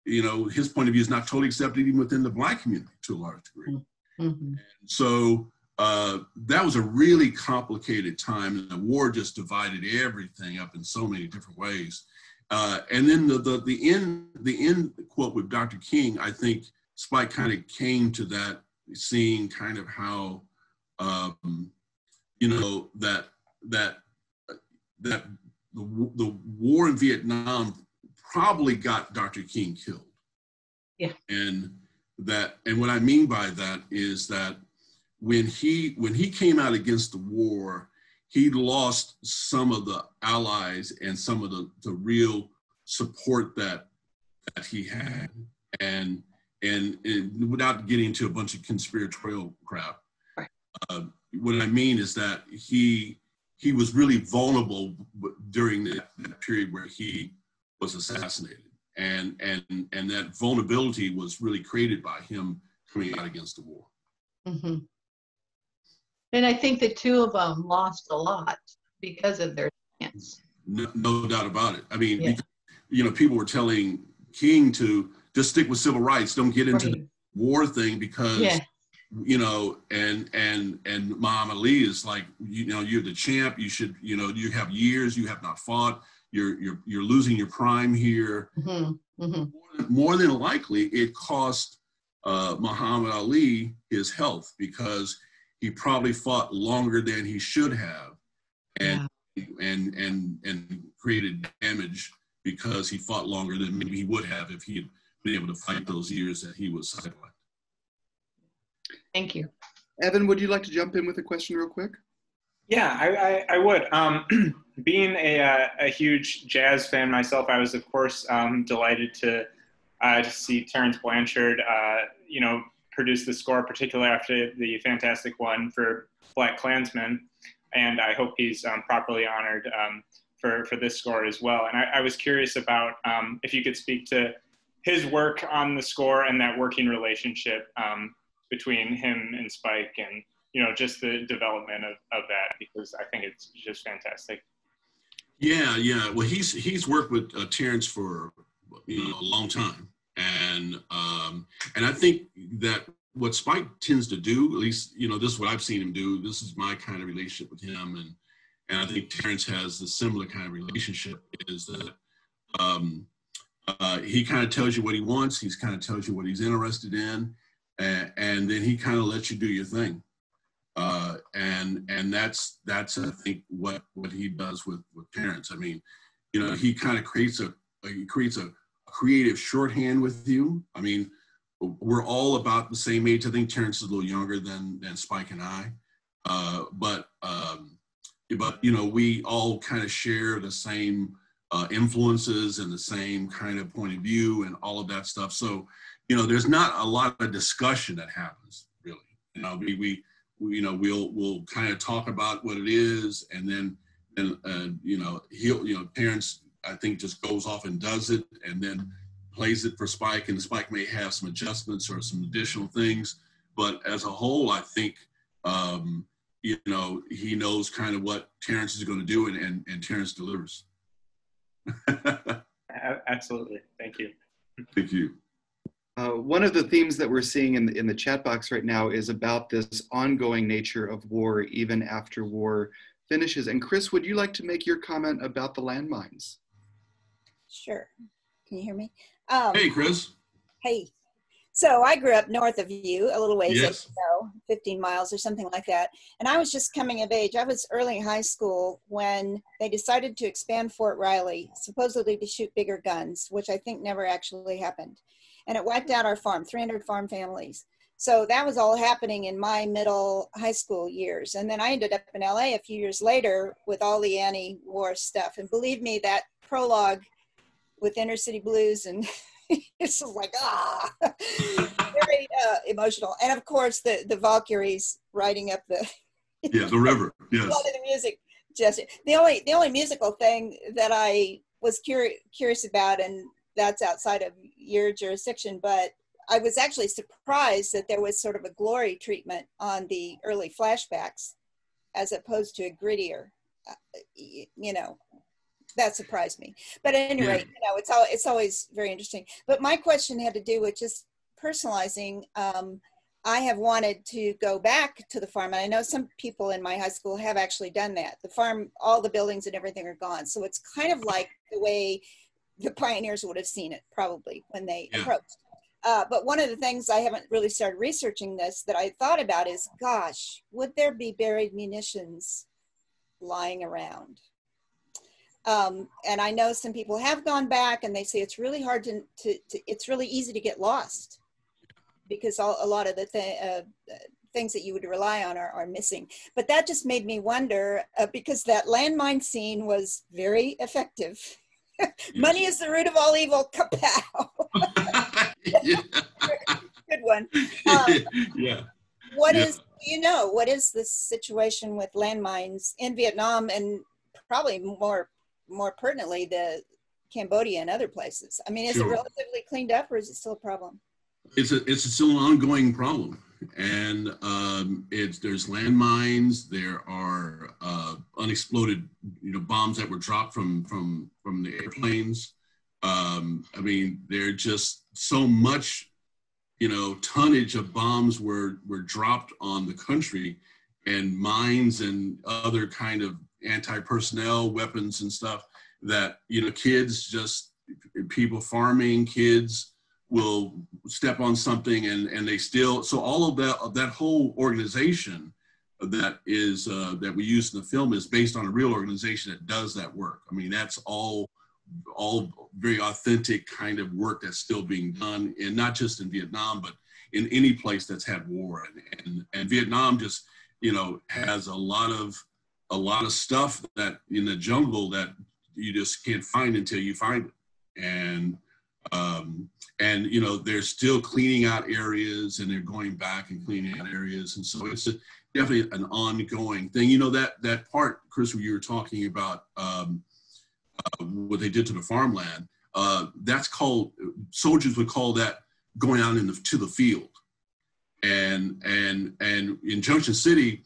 Speaker 2: you know, his point of view is not totally accepted even within the black community to a large degree. Mm-hmm. so uh, that was a really complicated time, and the war just divided everything up in so many different ways. Uh, and then the, the the end the end quote with Dr. King, I think Spike kind of came to that, seeing kind of how, um, you know, that that that the, the war in Vietnam probably got Dr. King killed.
Speaker 10: Yeah.
Speaker 2: And that and what I mean by that is that when he when he came out against the war, he lost some of the allies and some of the, the real support that that he had. And and, and without getting into a bunch of conspiratorial crap,
Speaker 10: right.
Speaker 2: uh, what I mean is that he he was really vulnerable during that, that period where he was assassinated and and and that vulnerability was really created by him coming out against the war.
Speaker 10: Mm-hmm. And I think the two of them lost a lot because of their stance.
Speaker 2: No, no doubt about it. I mean,
Speaker 10: Yeah.
Speaker 2: because, you know, people were telling King to just stick with civil rights, don't get into
Speaker 10: Right.
Speaker 2: the war thing because
Speaker 10: Yeah.
Speaker 2: You know, and and and Muhammad Ali is like, you know, you're the champ. You should, you know, you have years. You have not fought. You're you're you're losing your prime here.
Speaker 10: hmm hmm
Speaker 2: more than likely it cost uh, Muhammad Ali his health because he probably fought longer than he should have and and and and created damage because he fought longer than maybe he would have if he had been able to fight those years that he was sidelined.
Speaker 10: Thank you.
Speaker 1: Evan, would you like to jump in with a question real quick?
Speaker 11: Yeah, I, I, I would. Um, being a, uh, a huge jazz fan myself, I was, of course, um, delighted to, uh, to see Terence Blanchard, uh, you know, produce the score, particularly after the fantastic one for BlacKkKlansman. And I hope he's um, properly honored um, for, for this score as well. And I, I was curious about um, if you could speak to his work on the score and that working relationship um, between him and Spike and you know just the development of, of that because I think it's just fantastic.
Speaker 2: Yeah, yeah. Well, he's he's worked with uh, Terence for you know a long time, and um, and I think that what Spike tends to do, at least you know this is what I've seen him do. This is my kind of relationship with him, and and I think Terence has a similar kind of relationship. Is that um, uh, he kind of tells you what he wants. He's kind of tells you what he's interested in, and, then he kind of lets you do your thing. Uh, and and that's that's I think what what he does with with Terence. I mean, you know, he kind of creates a he creates a creative shorthand with you. I mean, we're all about the same age. I think Terence is a little younger than than Spike and I, uh, but um, but you know, we all kind of share the same uh, influences and the same kind of point of view and all of that stuff. So, you know, there's not a lot of discussion that happens really. You know, we we we, you know we'll we'll kind of talk about what it is and then and uh, you know he'll you know Terence I think just goes off and does it and then plays it for Spike and Spike may have some adjustments or some additional things but as a whole I think um, you know he knows kind of what Terence is going to do and, and, and Terence delivers.
Speaker 11: Absolutely, thank you.
Speaker 2: Thank you.
Speaker 1: Uh, one of the themes that we're seeing in the, in the chat box right now is about this ongoing nature of war, even after war finishes. And Chris, would you like to make your comment about the landmines?
Speaker 12: Sure. Can you hear me? Um,
Speaker 2: hey, Chris.
Speaker 12: Hey. So I grew up north of you, a little ways,
Speaker 2: Yes.
Speaker 12: you know, 15 miles or something like that. And I was just coming of age. I was early in high school when they decided to expand Fort Riley, supposedly to shoot bigger guns, which I think never actually happened. And it wiped out our farm, 300 farm families. So that was all happening in my middle high school years. And then I ended up in LA a few years later with all the anti war stuff. And believe me, that prologue with Inner City Blues and it's just like ah very uh, emotional and of course the the valkyries riding up the
Speaker 2: Yeah, the river. Yes.
Speaker 12: lot of the music just the only the only musical thing that i was curious curious about and that's outside of your jurisdiction but i was actually surprised that there was sort of a glory treatment on the early flashbacks as opposed to a grittier uh, y- you know that surprised me. But anyway,
Speaker 2: Yeah.
Speaker 12: you know, it's all it's always very interesting. But my question had to do with just personalizing. Um, I have wanted to go back to the farm. And I know some people in my high school have actually done that. The farm, all the buildings and everything are gone. So it's kind of like the way the pioneers would have seen it probably when they
Speaker 2: Yeah.
Speaker 12: approached. Uh, but one of the things I haven't really started researching this that I thought about is gosh, would there be buried munitions lying around? Um, and I know some people have gone back and they say it's really hard to, to, to it's really easy to get lost because all, a lot of the th- uh, things that you would rely on are, are missing. But that just made me wonder uh, because that landmine scene was very effective. Money is the root of all evil. Kapow! Good one. Um,
Speaker 2: yeah.
Speaker 12: What
Speaker 2: Yeah.
Speaker 12: is you know what is the situation with landmines in Vietnam and probably more more pertinently the Cambodia and other places? I mean, is
Speaker 2: Sure.
Speaker 12: it relatively cleaned up or is it still a problem?
Speaker 2: it's a it's still an ongoing problem and um, it's there's landmines there are uh, unexploded you know bombs that were dropped from from from the airplanes. Um, i mean there just so much you know tonnage of bombs were were dropped on the country. And mines and other kind of anti-personnel weapons and stuff that you know kids just people farming kids will step on something and and they still so all of that that whole organization that is uh, that we use in the film is based on a real organization that does that work. I mean that's all all very authentic kind of work that's still being done and not just in vietnam but in any place that's had war. And and, and vietnam just you know has a lot of a lot of stuff that in the jungle that you just can't find until you find it. And um, and you know they're still cleaning out areas and they're going back and cleaning out areas. And so it's a, definitely an ongoing thing. You know that that part chris you were talking about um, uh, what they did to the farmland uh, that's called soldiers would call that going out in the, to the field. And and and in junction city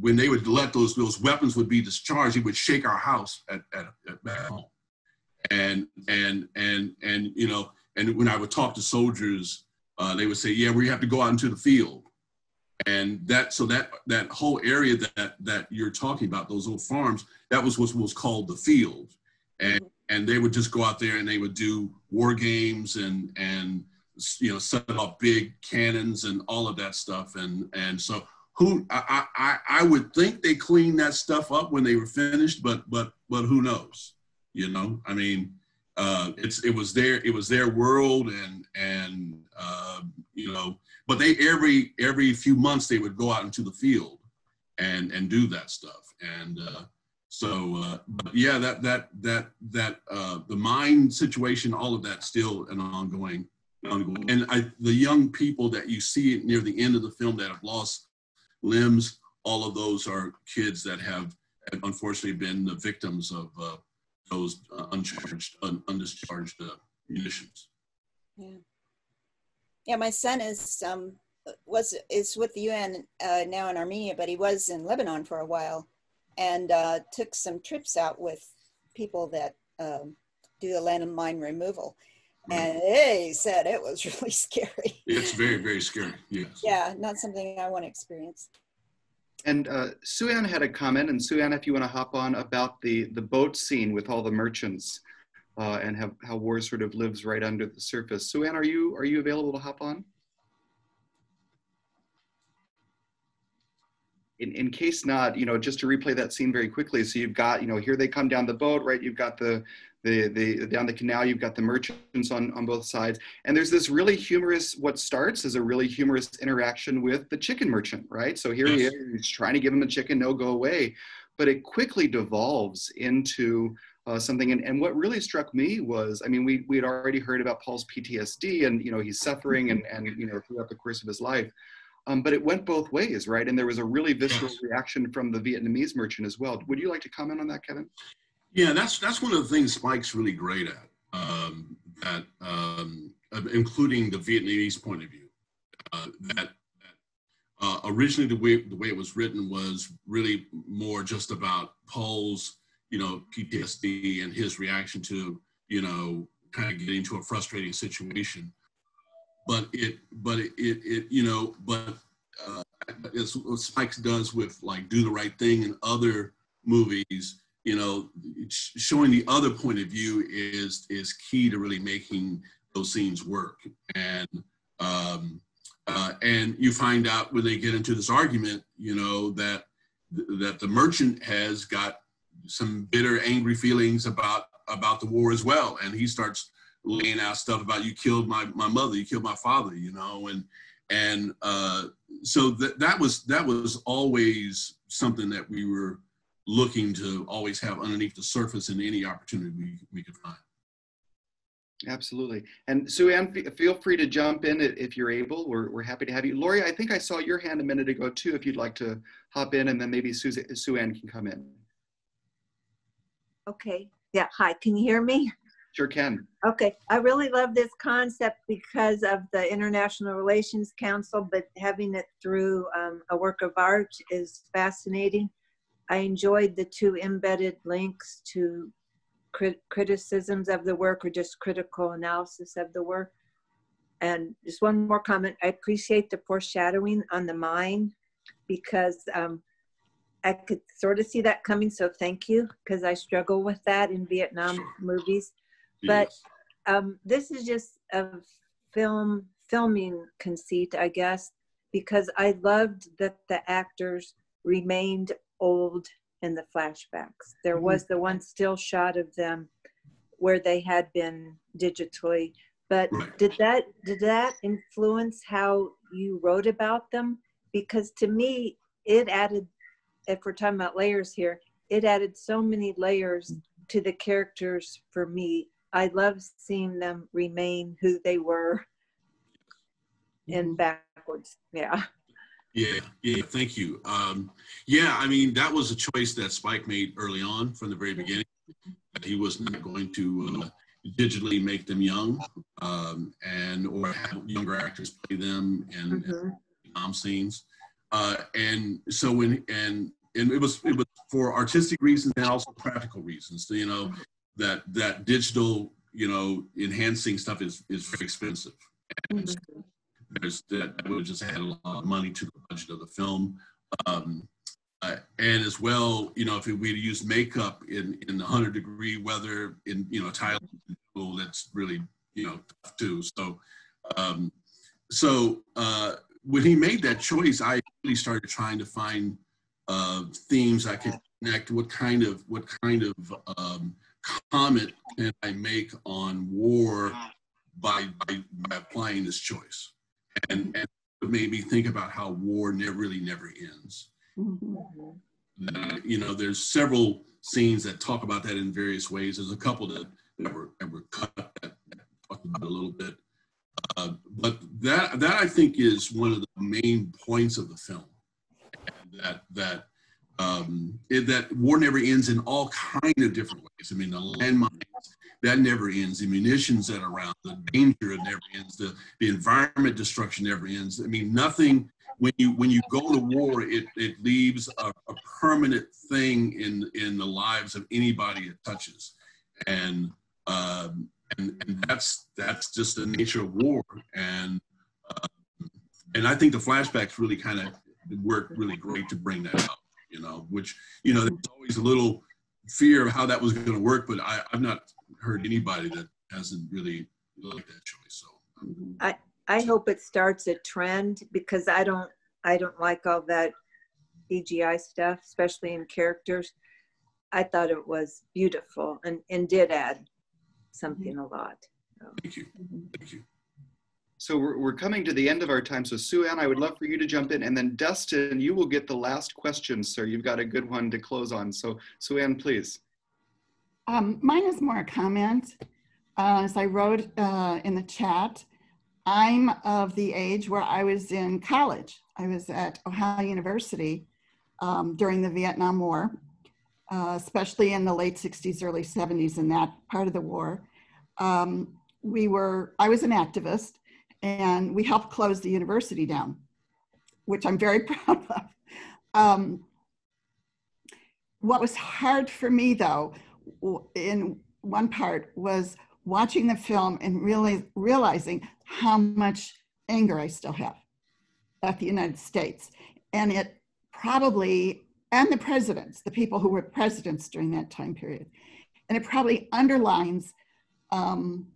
Speaker 2: when they would let those those weapons would be discharged it would shake our house at, at, at home. And and and and you know and when i would talk to soldiers uh, they would say yeah we have to go out into the field. And that so that that whole area that that you're talking about those old farms that was what was called the field. And and they would just go out there and they would do war games and and you know set off big cannons and all of that stuff. And and so who I, I I would think they cleaned that stuff up when they were finished, but but but who knows? You know, I mean, uh, it's it was their it was their world, and and uh, you know, but they every every few months they would go out into the field and and do that stuff, and uh, so uh, but yeah, that that that that uh, the mine situation, all of that still an ongoing. ongoing. And I, the young people that you see near the end of the film that have lost limbs, all of those are kids that have unfortunately been the victims of uh, those uh, uncharged, un- undischarged uh, munitions.
Speaker 12: Yeah. Yeah, my son is um was is with the UN uh, now in Armenia, but he was in Lebanon for a while, and uh, took some trips out with people that um, do the landmine removal, and they said it was really scary.
Speaker 2: It's very, very scary. Yes.
Speaker 12: Yeah, not something I want to experience.
Speaker 1: And uh, Sue Ann had a comment, and Sue Ann, if you want to hop on about the the boat scene with all the merchants, uh, and have, how war sort of lives right under the surface. Sue Ann, are you are you available to hop on? In, in case not, you know, just to replay that scene very quickly. So you've got, you know, here they come down the boat, right? You've got the the, the down the canal, you've got the merchants on, on both sides. And there's this really humorous, what starts as a really humorous interaction with the chicken merchant, right? So here he is, he's trying to give him a chicken, no, go away. But it quickly devolves into uh, something. And, and what really struck me was, I mean, we, we had already heard about Paul's PTSD and, you know, he's suffering and, and you know, throughout the course of his life. Um, but it went both ways, right? And there was a really visceral
Speaker 2: Yes.
Speaker 1: reaction from the Vietnamese merchant as well. Would you like to comment on that, Kevin?
Speaker 2: Yeah, that's that's one of the things Spike's really great at. Um, that um, including the Vietnamese point of view. Uh, that uh, originally the way the way it was written was really more just about Paul's you know PTSD and his reaction to you know kind of getting into a frustrating situation. but it, but it, it, it you know, but uh, as Spike does with like Do the Right Thing and other movies, you know, showing the other point of view is is key to really making those scenes work. And um, uh, and you find out when they get into this argument, you know, that that the merchant has got some bitter, angry feelings about about the war as well, and he starts laying out stuff about you killed my my mother, you killed my father, you know, and and uh, so that that was that was always something that we were looking to always have underneath the surface in any opportunity we, we could find.
Speaker 1: Absolutely. And Sue Ann, feel free to jump in if you're able. We're, we're happy to have you. Lori, I think I saw your hand a minute ago too, if you'd like to hop in and then maybe Sue, Sue Ann can come in.
Speaker 13: Okay. Yeah. Hi. Can you hear me?
Speaker 1: Sure can.
Speaker 13: Okay. I really love this concept because of the International Relations Council, but having it through um, a work of art is fascinating. I enjoyed the two embedded links to crit criticisms of the work or just critical analysis of the work. And just one more comment. I appreciate the foreshadowing on the mine because um, I could sort of see that coming. So thank you because I struggle with that in Vietnam movies. But um, this is just a film filming conceit, I guess, because I loved that the actors remained old in the flashbacks. There mm-hmm. was the one still shot of them where they had been digitally. But right. did that did that influence how you wrote about them? Because to me, it added, if we're talking about layers here, it added so many layers to the characters for me. I love seeing them remain who they were and mm-hmm. backwards. Yeah.
Speaker 2: Yeah, yeah, thank you. Um, yeah, I mean, that was a choice that Spike made early on from the very beginning. That he was not going to uh, digitally make them young um, and or have younger actors play them in, mm-hmm. scenes. Uh, and so when and and it was it was for artistic reasons and also practical reasons. You know that that digital you know enhancing stuff is is very expensive. And mm-hmm there's that would just add a lot of money to the budget of the film. Um, uh, and as well, you know, if we had used makeup in in 100 degree weather in you know Thailand, well, that's really you know tough too. So, um, so uh, when he made that choice, I really started trying to find uh, themes I could connect. What kind of what kind of um, comment can I make on war by, by by applying this choice? And, and it made me think about how war never really never ends. Mm-hmm. Uh, you know, there's several scenes that talk about that in various ways. There's a couple that, that were that were cut that, that talked about a little bit, uh, but that that I think is one of the main points of the film. That that um, it, that war never ends in all kind of different ways. I mean, the landmines that never ends. The munitions that are around, the danger never ends. The, the environment destruction never ends. I mean, nothing. When you when you go to war, it it leaves a, a permanent thing in in the lives of anybody it touches, and um, and and that's that's just the nature of war. And um, and I think the flashbacks really kind of work really great to bring that up. You know, which you know, there's always a little fear of how that was going to work, but I, I've not heard anybody that hasn't really liked that choice. So
Speaker 13: I I hope it starts a trend because I don't I don't like all that CGI stuff, especially in characters. I thought it was beautiful and, and did add something a lot.
Speaker 2: So. Thank you. Thank you.
Speaker 1: So we're, we're coming to the end of our time. So Sue Ann, I would love for you to jump in. And then Dustin, you will get the last question, sir. You've got a good one to close on. So Sue Ann, please.
Speaker 14: Um, mine is more a comment. Uh, as I wrote uh, in the chat, I'm of the age where I was in college. I was at Ohio University um, during the Vietnam War, uh, especially in the late 60s, early 70s, in that part of the war. Um, we were, I was an activist, and we helped close the university down, which I'm very proud of. Um, what was hard for me, though, in one part was watching the film and really realizing how much anger I still have at the United States. And it probably, and the presidents, the people who were presidents during that time period. And it probably underlines um,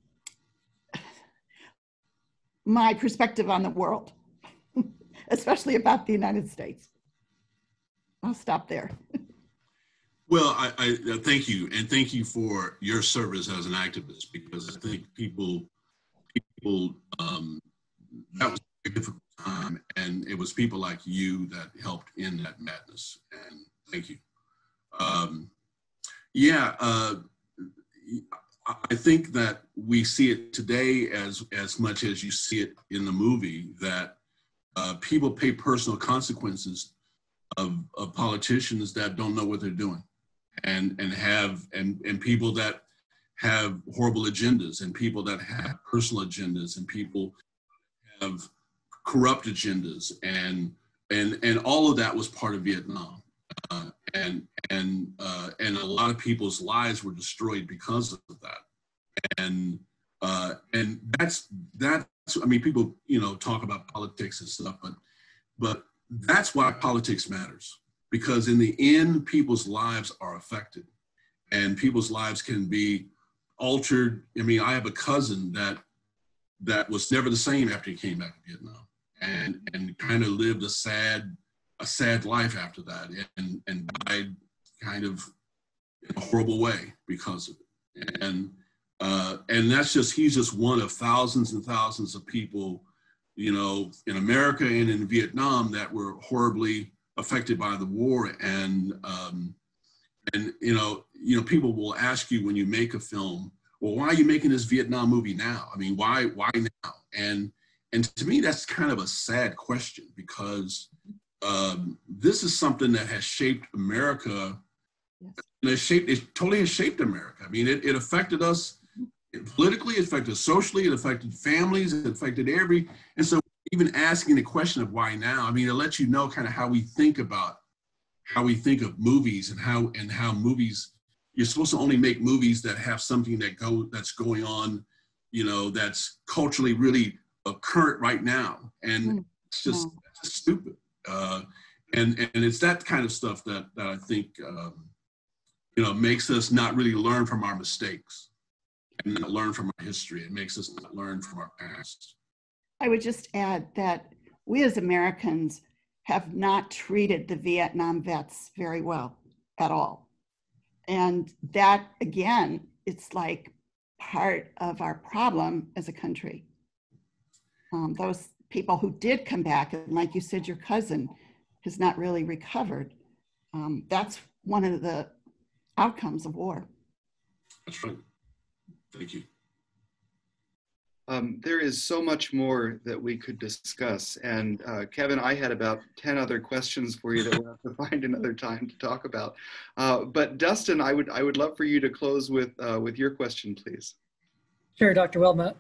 Speaker 14: my perspective on the world, especially about the United States. I'll stop there.
Speaker 2: Well, I, I uh, thank you, and thank you for your service as an activist because I think people, people, um, that was a difficult time, and it was people like you that helped end that madness. And thank you. Um, yeah, uh, I think that we see it today as as much as you see it in the movie that uh, people pay personal consequences of, of politicians that don't know what they're doing and and have and and people that have horrible agendas and people that have personal agendas and people have corrupt agendas and and and all of that was part of Vietnam. Uh, and and uh, and a lot of people's lives were destroyed because of that. And uh, and that's that's I mean people you know talk about politics and stuff but but that's why politics matters because in the end, people's lives are affected and people's lives can be altered. I mean, I have a cousin that that was never the same after he came back to Vietnam and and kind of lived a sad a sad life after that and and died kind of in a horrible way because of it. And uh, and that's just he's just one of thousands and thousands of people, you know, in America and in Vietnam that were horribly affected by the war. And um, and you know you know people will ask you when you make a film well why are you making this vietnam movie now? I mean why why now? And and to me that's kind of a sad question because um, this is something that has shaped america. Yes. and it shaped it totally has shaped america. I mean it, it affected us politically it affected socially it affected families it affected every and so even asking the question of why now, I mean, it lets you know kind of how we think about how we think of movies and how and how movies you're supposed to only make movies that have something that go that's going on, you know, that's culturally really current right now, and mm. it's just stupid. Uh, and and it's that kind of stuff that that I think um, you know makes us not really learn from our mistakes and not learn from our history. It makes us not learn from our past.
Speaker 14: I would just add that we as Americans have not treated the Vietnam vets very well at all. And that, again, it's like part of our problem as a country. Um, those people who did come back, and like you said, your cousin has not really recovered. Um, that's one of the outcomes of war.
Speaker 2: That's right. Thank you.
Speaker 1: Um, there is so much more that we could discuss. And uh, Kevin, I had about 10 other questions for you that we'll have to find another time to talk about. Uh, but Dustin, I would, I would love for you to close with, uh, with your question, please.
Speaker 15: Sure, Dr. Willmott.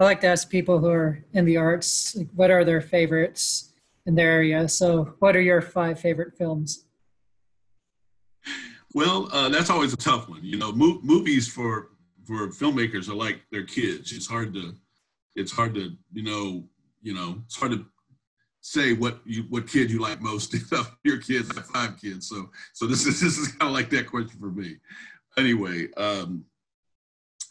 Speaker 15: I like to ask people who are in the arts, like, what are their favorites in their area? So what are your five favorite films?
Speaker 2: Well, uh, that's always a tough one. You know, mo movies for for filmmakers are like their kids. It's hard to it's hard to you know you know it's hard to say what you what kid you like most of your kids have five kids so so this is this is kind of like that question for me. Anyway um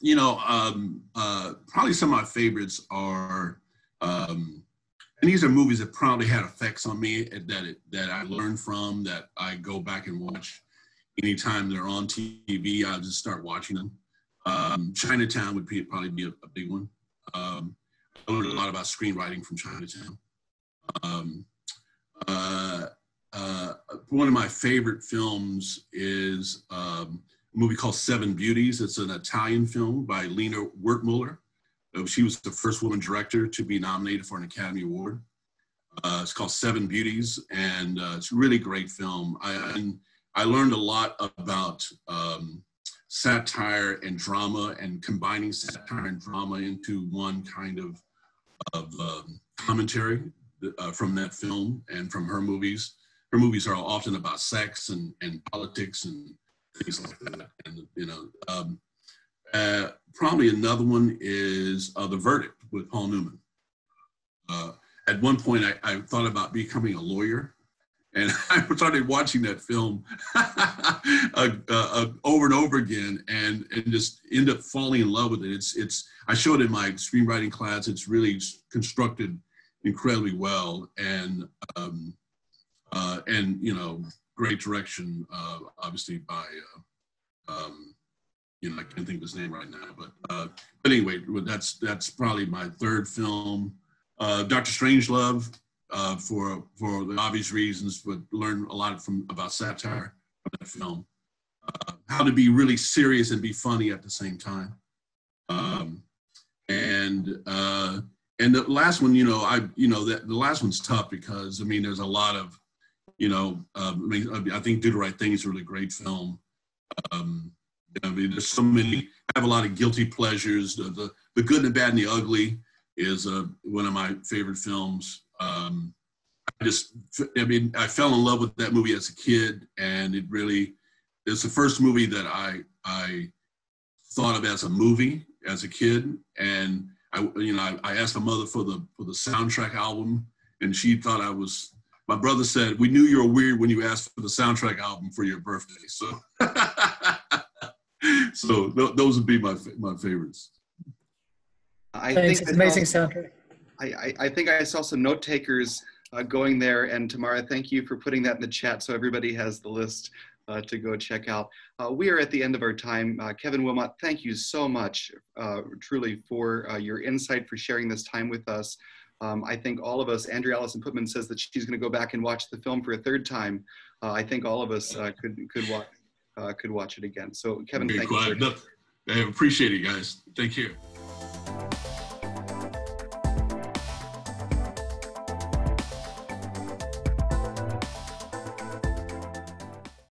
Speaker 2: you know um uh probably some of my favorites are um and these are movies that probably had effects on me that it, that I learned from that I go back and watch anytime they're on TV I just start watching them. Um, Chinatown would be, probably be a, a big one um, I learned a lot about screenwriting from Chinatown. Um, uh, uh, one of my favorite films is um, a movie called Seven Beauties. It's an Italian film by Lina Wertmuller. Uh, she was the first woman director to be nominated for an Academy Award. Uh, it's called Seven Beauties, and uh, it's a really great film. I, I learned a lot about um, satire and drama and combining satire and drama into one kind of, of um, commentary uh, from that film and from her movies. Her movies are often about sex and, and politics and things like that. And, you know, um, uh, probably another one is uh, The Verdict with Paul Newman. Uh, at one point, I, I, thought about becoming a lawyer, and I started watching that film uh, uh, over and over again, and and just end up falling in love with it. It's it's I showed it in my screenwriting class. It's really constructed incredibly well, and um, uh, and you know, great direction, uh, obviously by. Um, you know, I can't think of his name right now, but uh, but anyway, that's that's probably my third film. Uh, Doctor Strangelove, uh, for for the obvious reasons, but learn a lot from about satire from that film. Uh, how to be really serious and be funny at the same time. Um, and uh, and the last one, you know, I you know that the last one's tough because I mean, there's a lot of, you know, uh, I mean, I think Do the Right Thing is a really great film. Um, I mean, there's so many. I have a lot of guilty pleasures. The the, the good and the bad and the ugly is uh, one of my favorite films. Um, I just, I mean, I fell in love with that movie as a kid, and it really, it's the first movie that I I thought of as a movie as a kid, and I, you know, I, I asked my mother for the for the soundtrack album, and she thought I was. My brother said, "We knew you were weird when you asked for the soundtrack album for your birthday." So. so th- those would be my my favorites.
Speaker 15: I Thanks. think it's amazing soundtrack.
Speaker 1: I, I, I, think I saw some note takers uh, going there, and Tamara, thank you for putting that in the chat so everybody has the list uh, to go check out. Uh, we are at the end of our time. Uh, Kevin Willmott, thank you so much, uh, truly, for uh, your insight, for sharing this time with us. Um, I think all of us, Andrea Allison Putman says that she's going to go back and watch the film for a third time. I think all of us could could watch uh, could watch it again. So Kevin, thank you.
Speaker 2: I appreciate it, guys. Thank you.